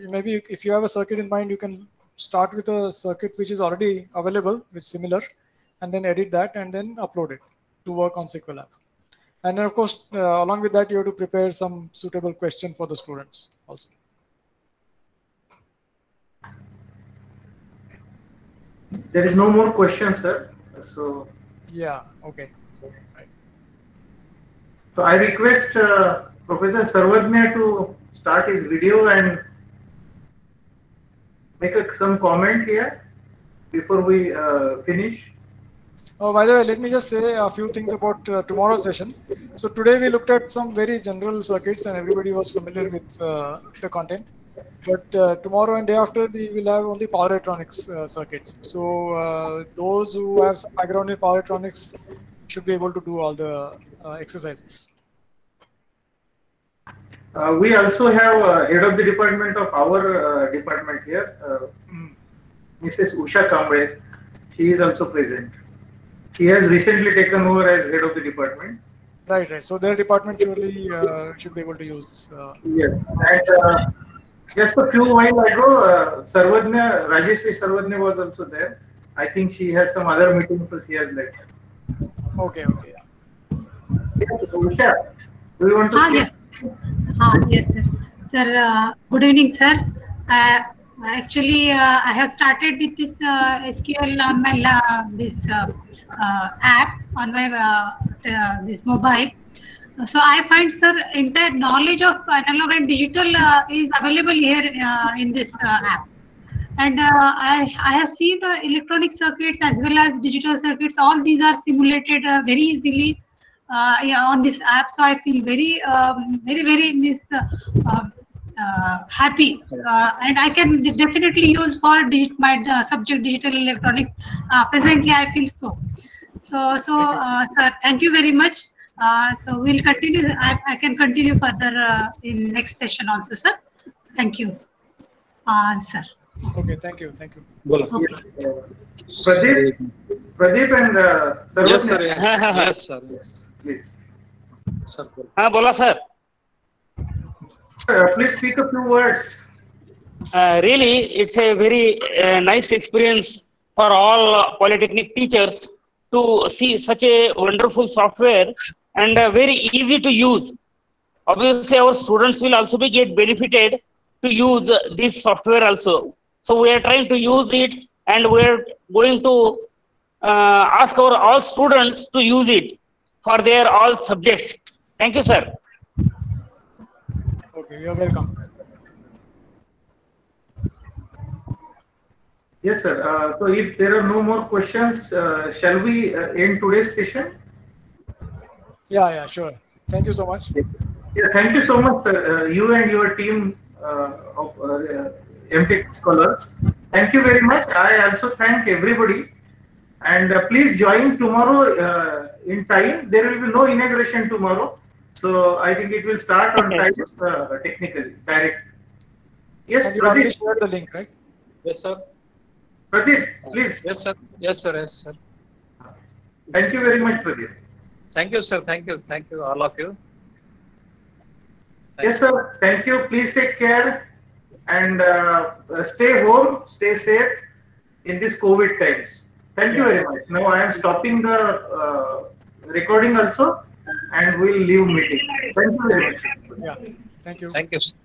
maybe if you have a circuit in mind, you can start with a circuit which is already available, which is similar, and then edit that and then upload it to work on SEQUEL app. And then, of course, along with that, you have to prepare some suitable question for the students also. There is no more question, sir. So, Yeah. Okay. so I request uh, Professor Sarvadnya to start his video and make a, some comment here before we uh, finish. Oh, by the way, let me just say a few things about uh, tomorrow's session. So today we looked at some very general circuits and everybody was familiar with uh, the content. But uh, tomorrow and day after we will have only power electronics uh, circuits. So uh, those who have some background in power electronics should be able to do all the uh, exercises. Uh, we also have uh, head of the department of our uh, department here, Mm. Mrs. Usha Kamble. She is also present. She has recently taken over as head of the department. Right, right. So their department surely uh, should be able to use. Uh, Yes, and uh, just a few while ago, uh, Sarvadnya, Rajeshri Sarvadnya was also there. I think she has some other meeting, so she has left. okay, okay. Yes, Usha, do you want to Ah, speak? yes. Ah, yes, sir. Sir, uh, good evening, sir. Uh, actually, uh, I have started with this uh, SEQUEL on my this uh, uh, app on my uh, uh, this mobile. So I find, sir, entire knowledge of analog and digital uh, is available here uh, in this uh, app. And uh, I, I have seen electronic circuits as well as digital circuits. All these are simulated uh, very easily uh, yeah, on this app. So I feel very, um, very, very miss, uh, uh, uh, happy. Uh, and I can definitely use for my subject digital electronics. Uh, presently, I feel so. So, so, uh, sir, thank you very much. Uh, so we'll continue. I, I can continue further uh, in next session also, sir. Thank you, uh, sir. Okay, thank you, thank you. Well, okay. yes. Uh, Pradeep, Pradeep and uh, sir. Yes, sir. yes, sir. Yes. Please. Sir. Bola sir. Uh, please speak a few words. Uh, really, it's a very uh, nice experience for all Polytechnic teachers to see such a wonderful software and uh, very easy to use obviously our students will also be get benefited to use uh, this software also so we are trying to use it and we are going to uh, ask our all students to use it for their all subjects thank you sir Okay, you're welcome. Yes, sir. Uh, so if there are no more questions, uh, shall we uh, end today's session? Yeah, yeah, sure. Thank you so much. Yeah, thank you so much, sir. Uh, you and your team uh, of uh, MTech scholars. Thank you very much. I also thank everybody. And uh, please join tomorrow uh, in time. There will be no inauguration tomorrow. So I think it will start on time uh, technically, direct. Yes, And you already Pradeep, shared the link, right? Yes, sir. Pradeep, please. Yes, sir. Yes, sir. Yes, sir. Thank you very much, Pradeep. Thank you, sir. Thank you. Thank you, all of you. Thank Yes, sir. Thank you. Please take care and uh, uh, stay home, stay safe in these COVID times. Thank you very much. Now I am stopping the uh, recording also and we'll leave meeting. Thank you very much. Yeah, thank you. Thank you. sir.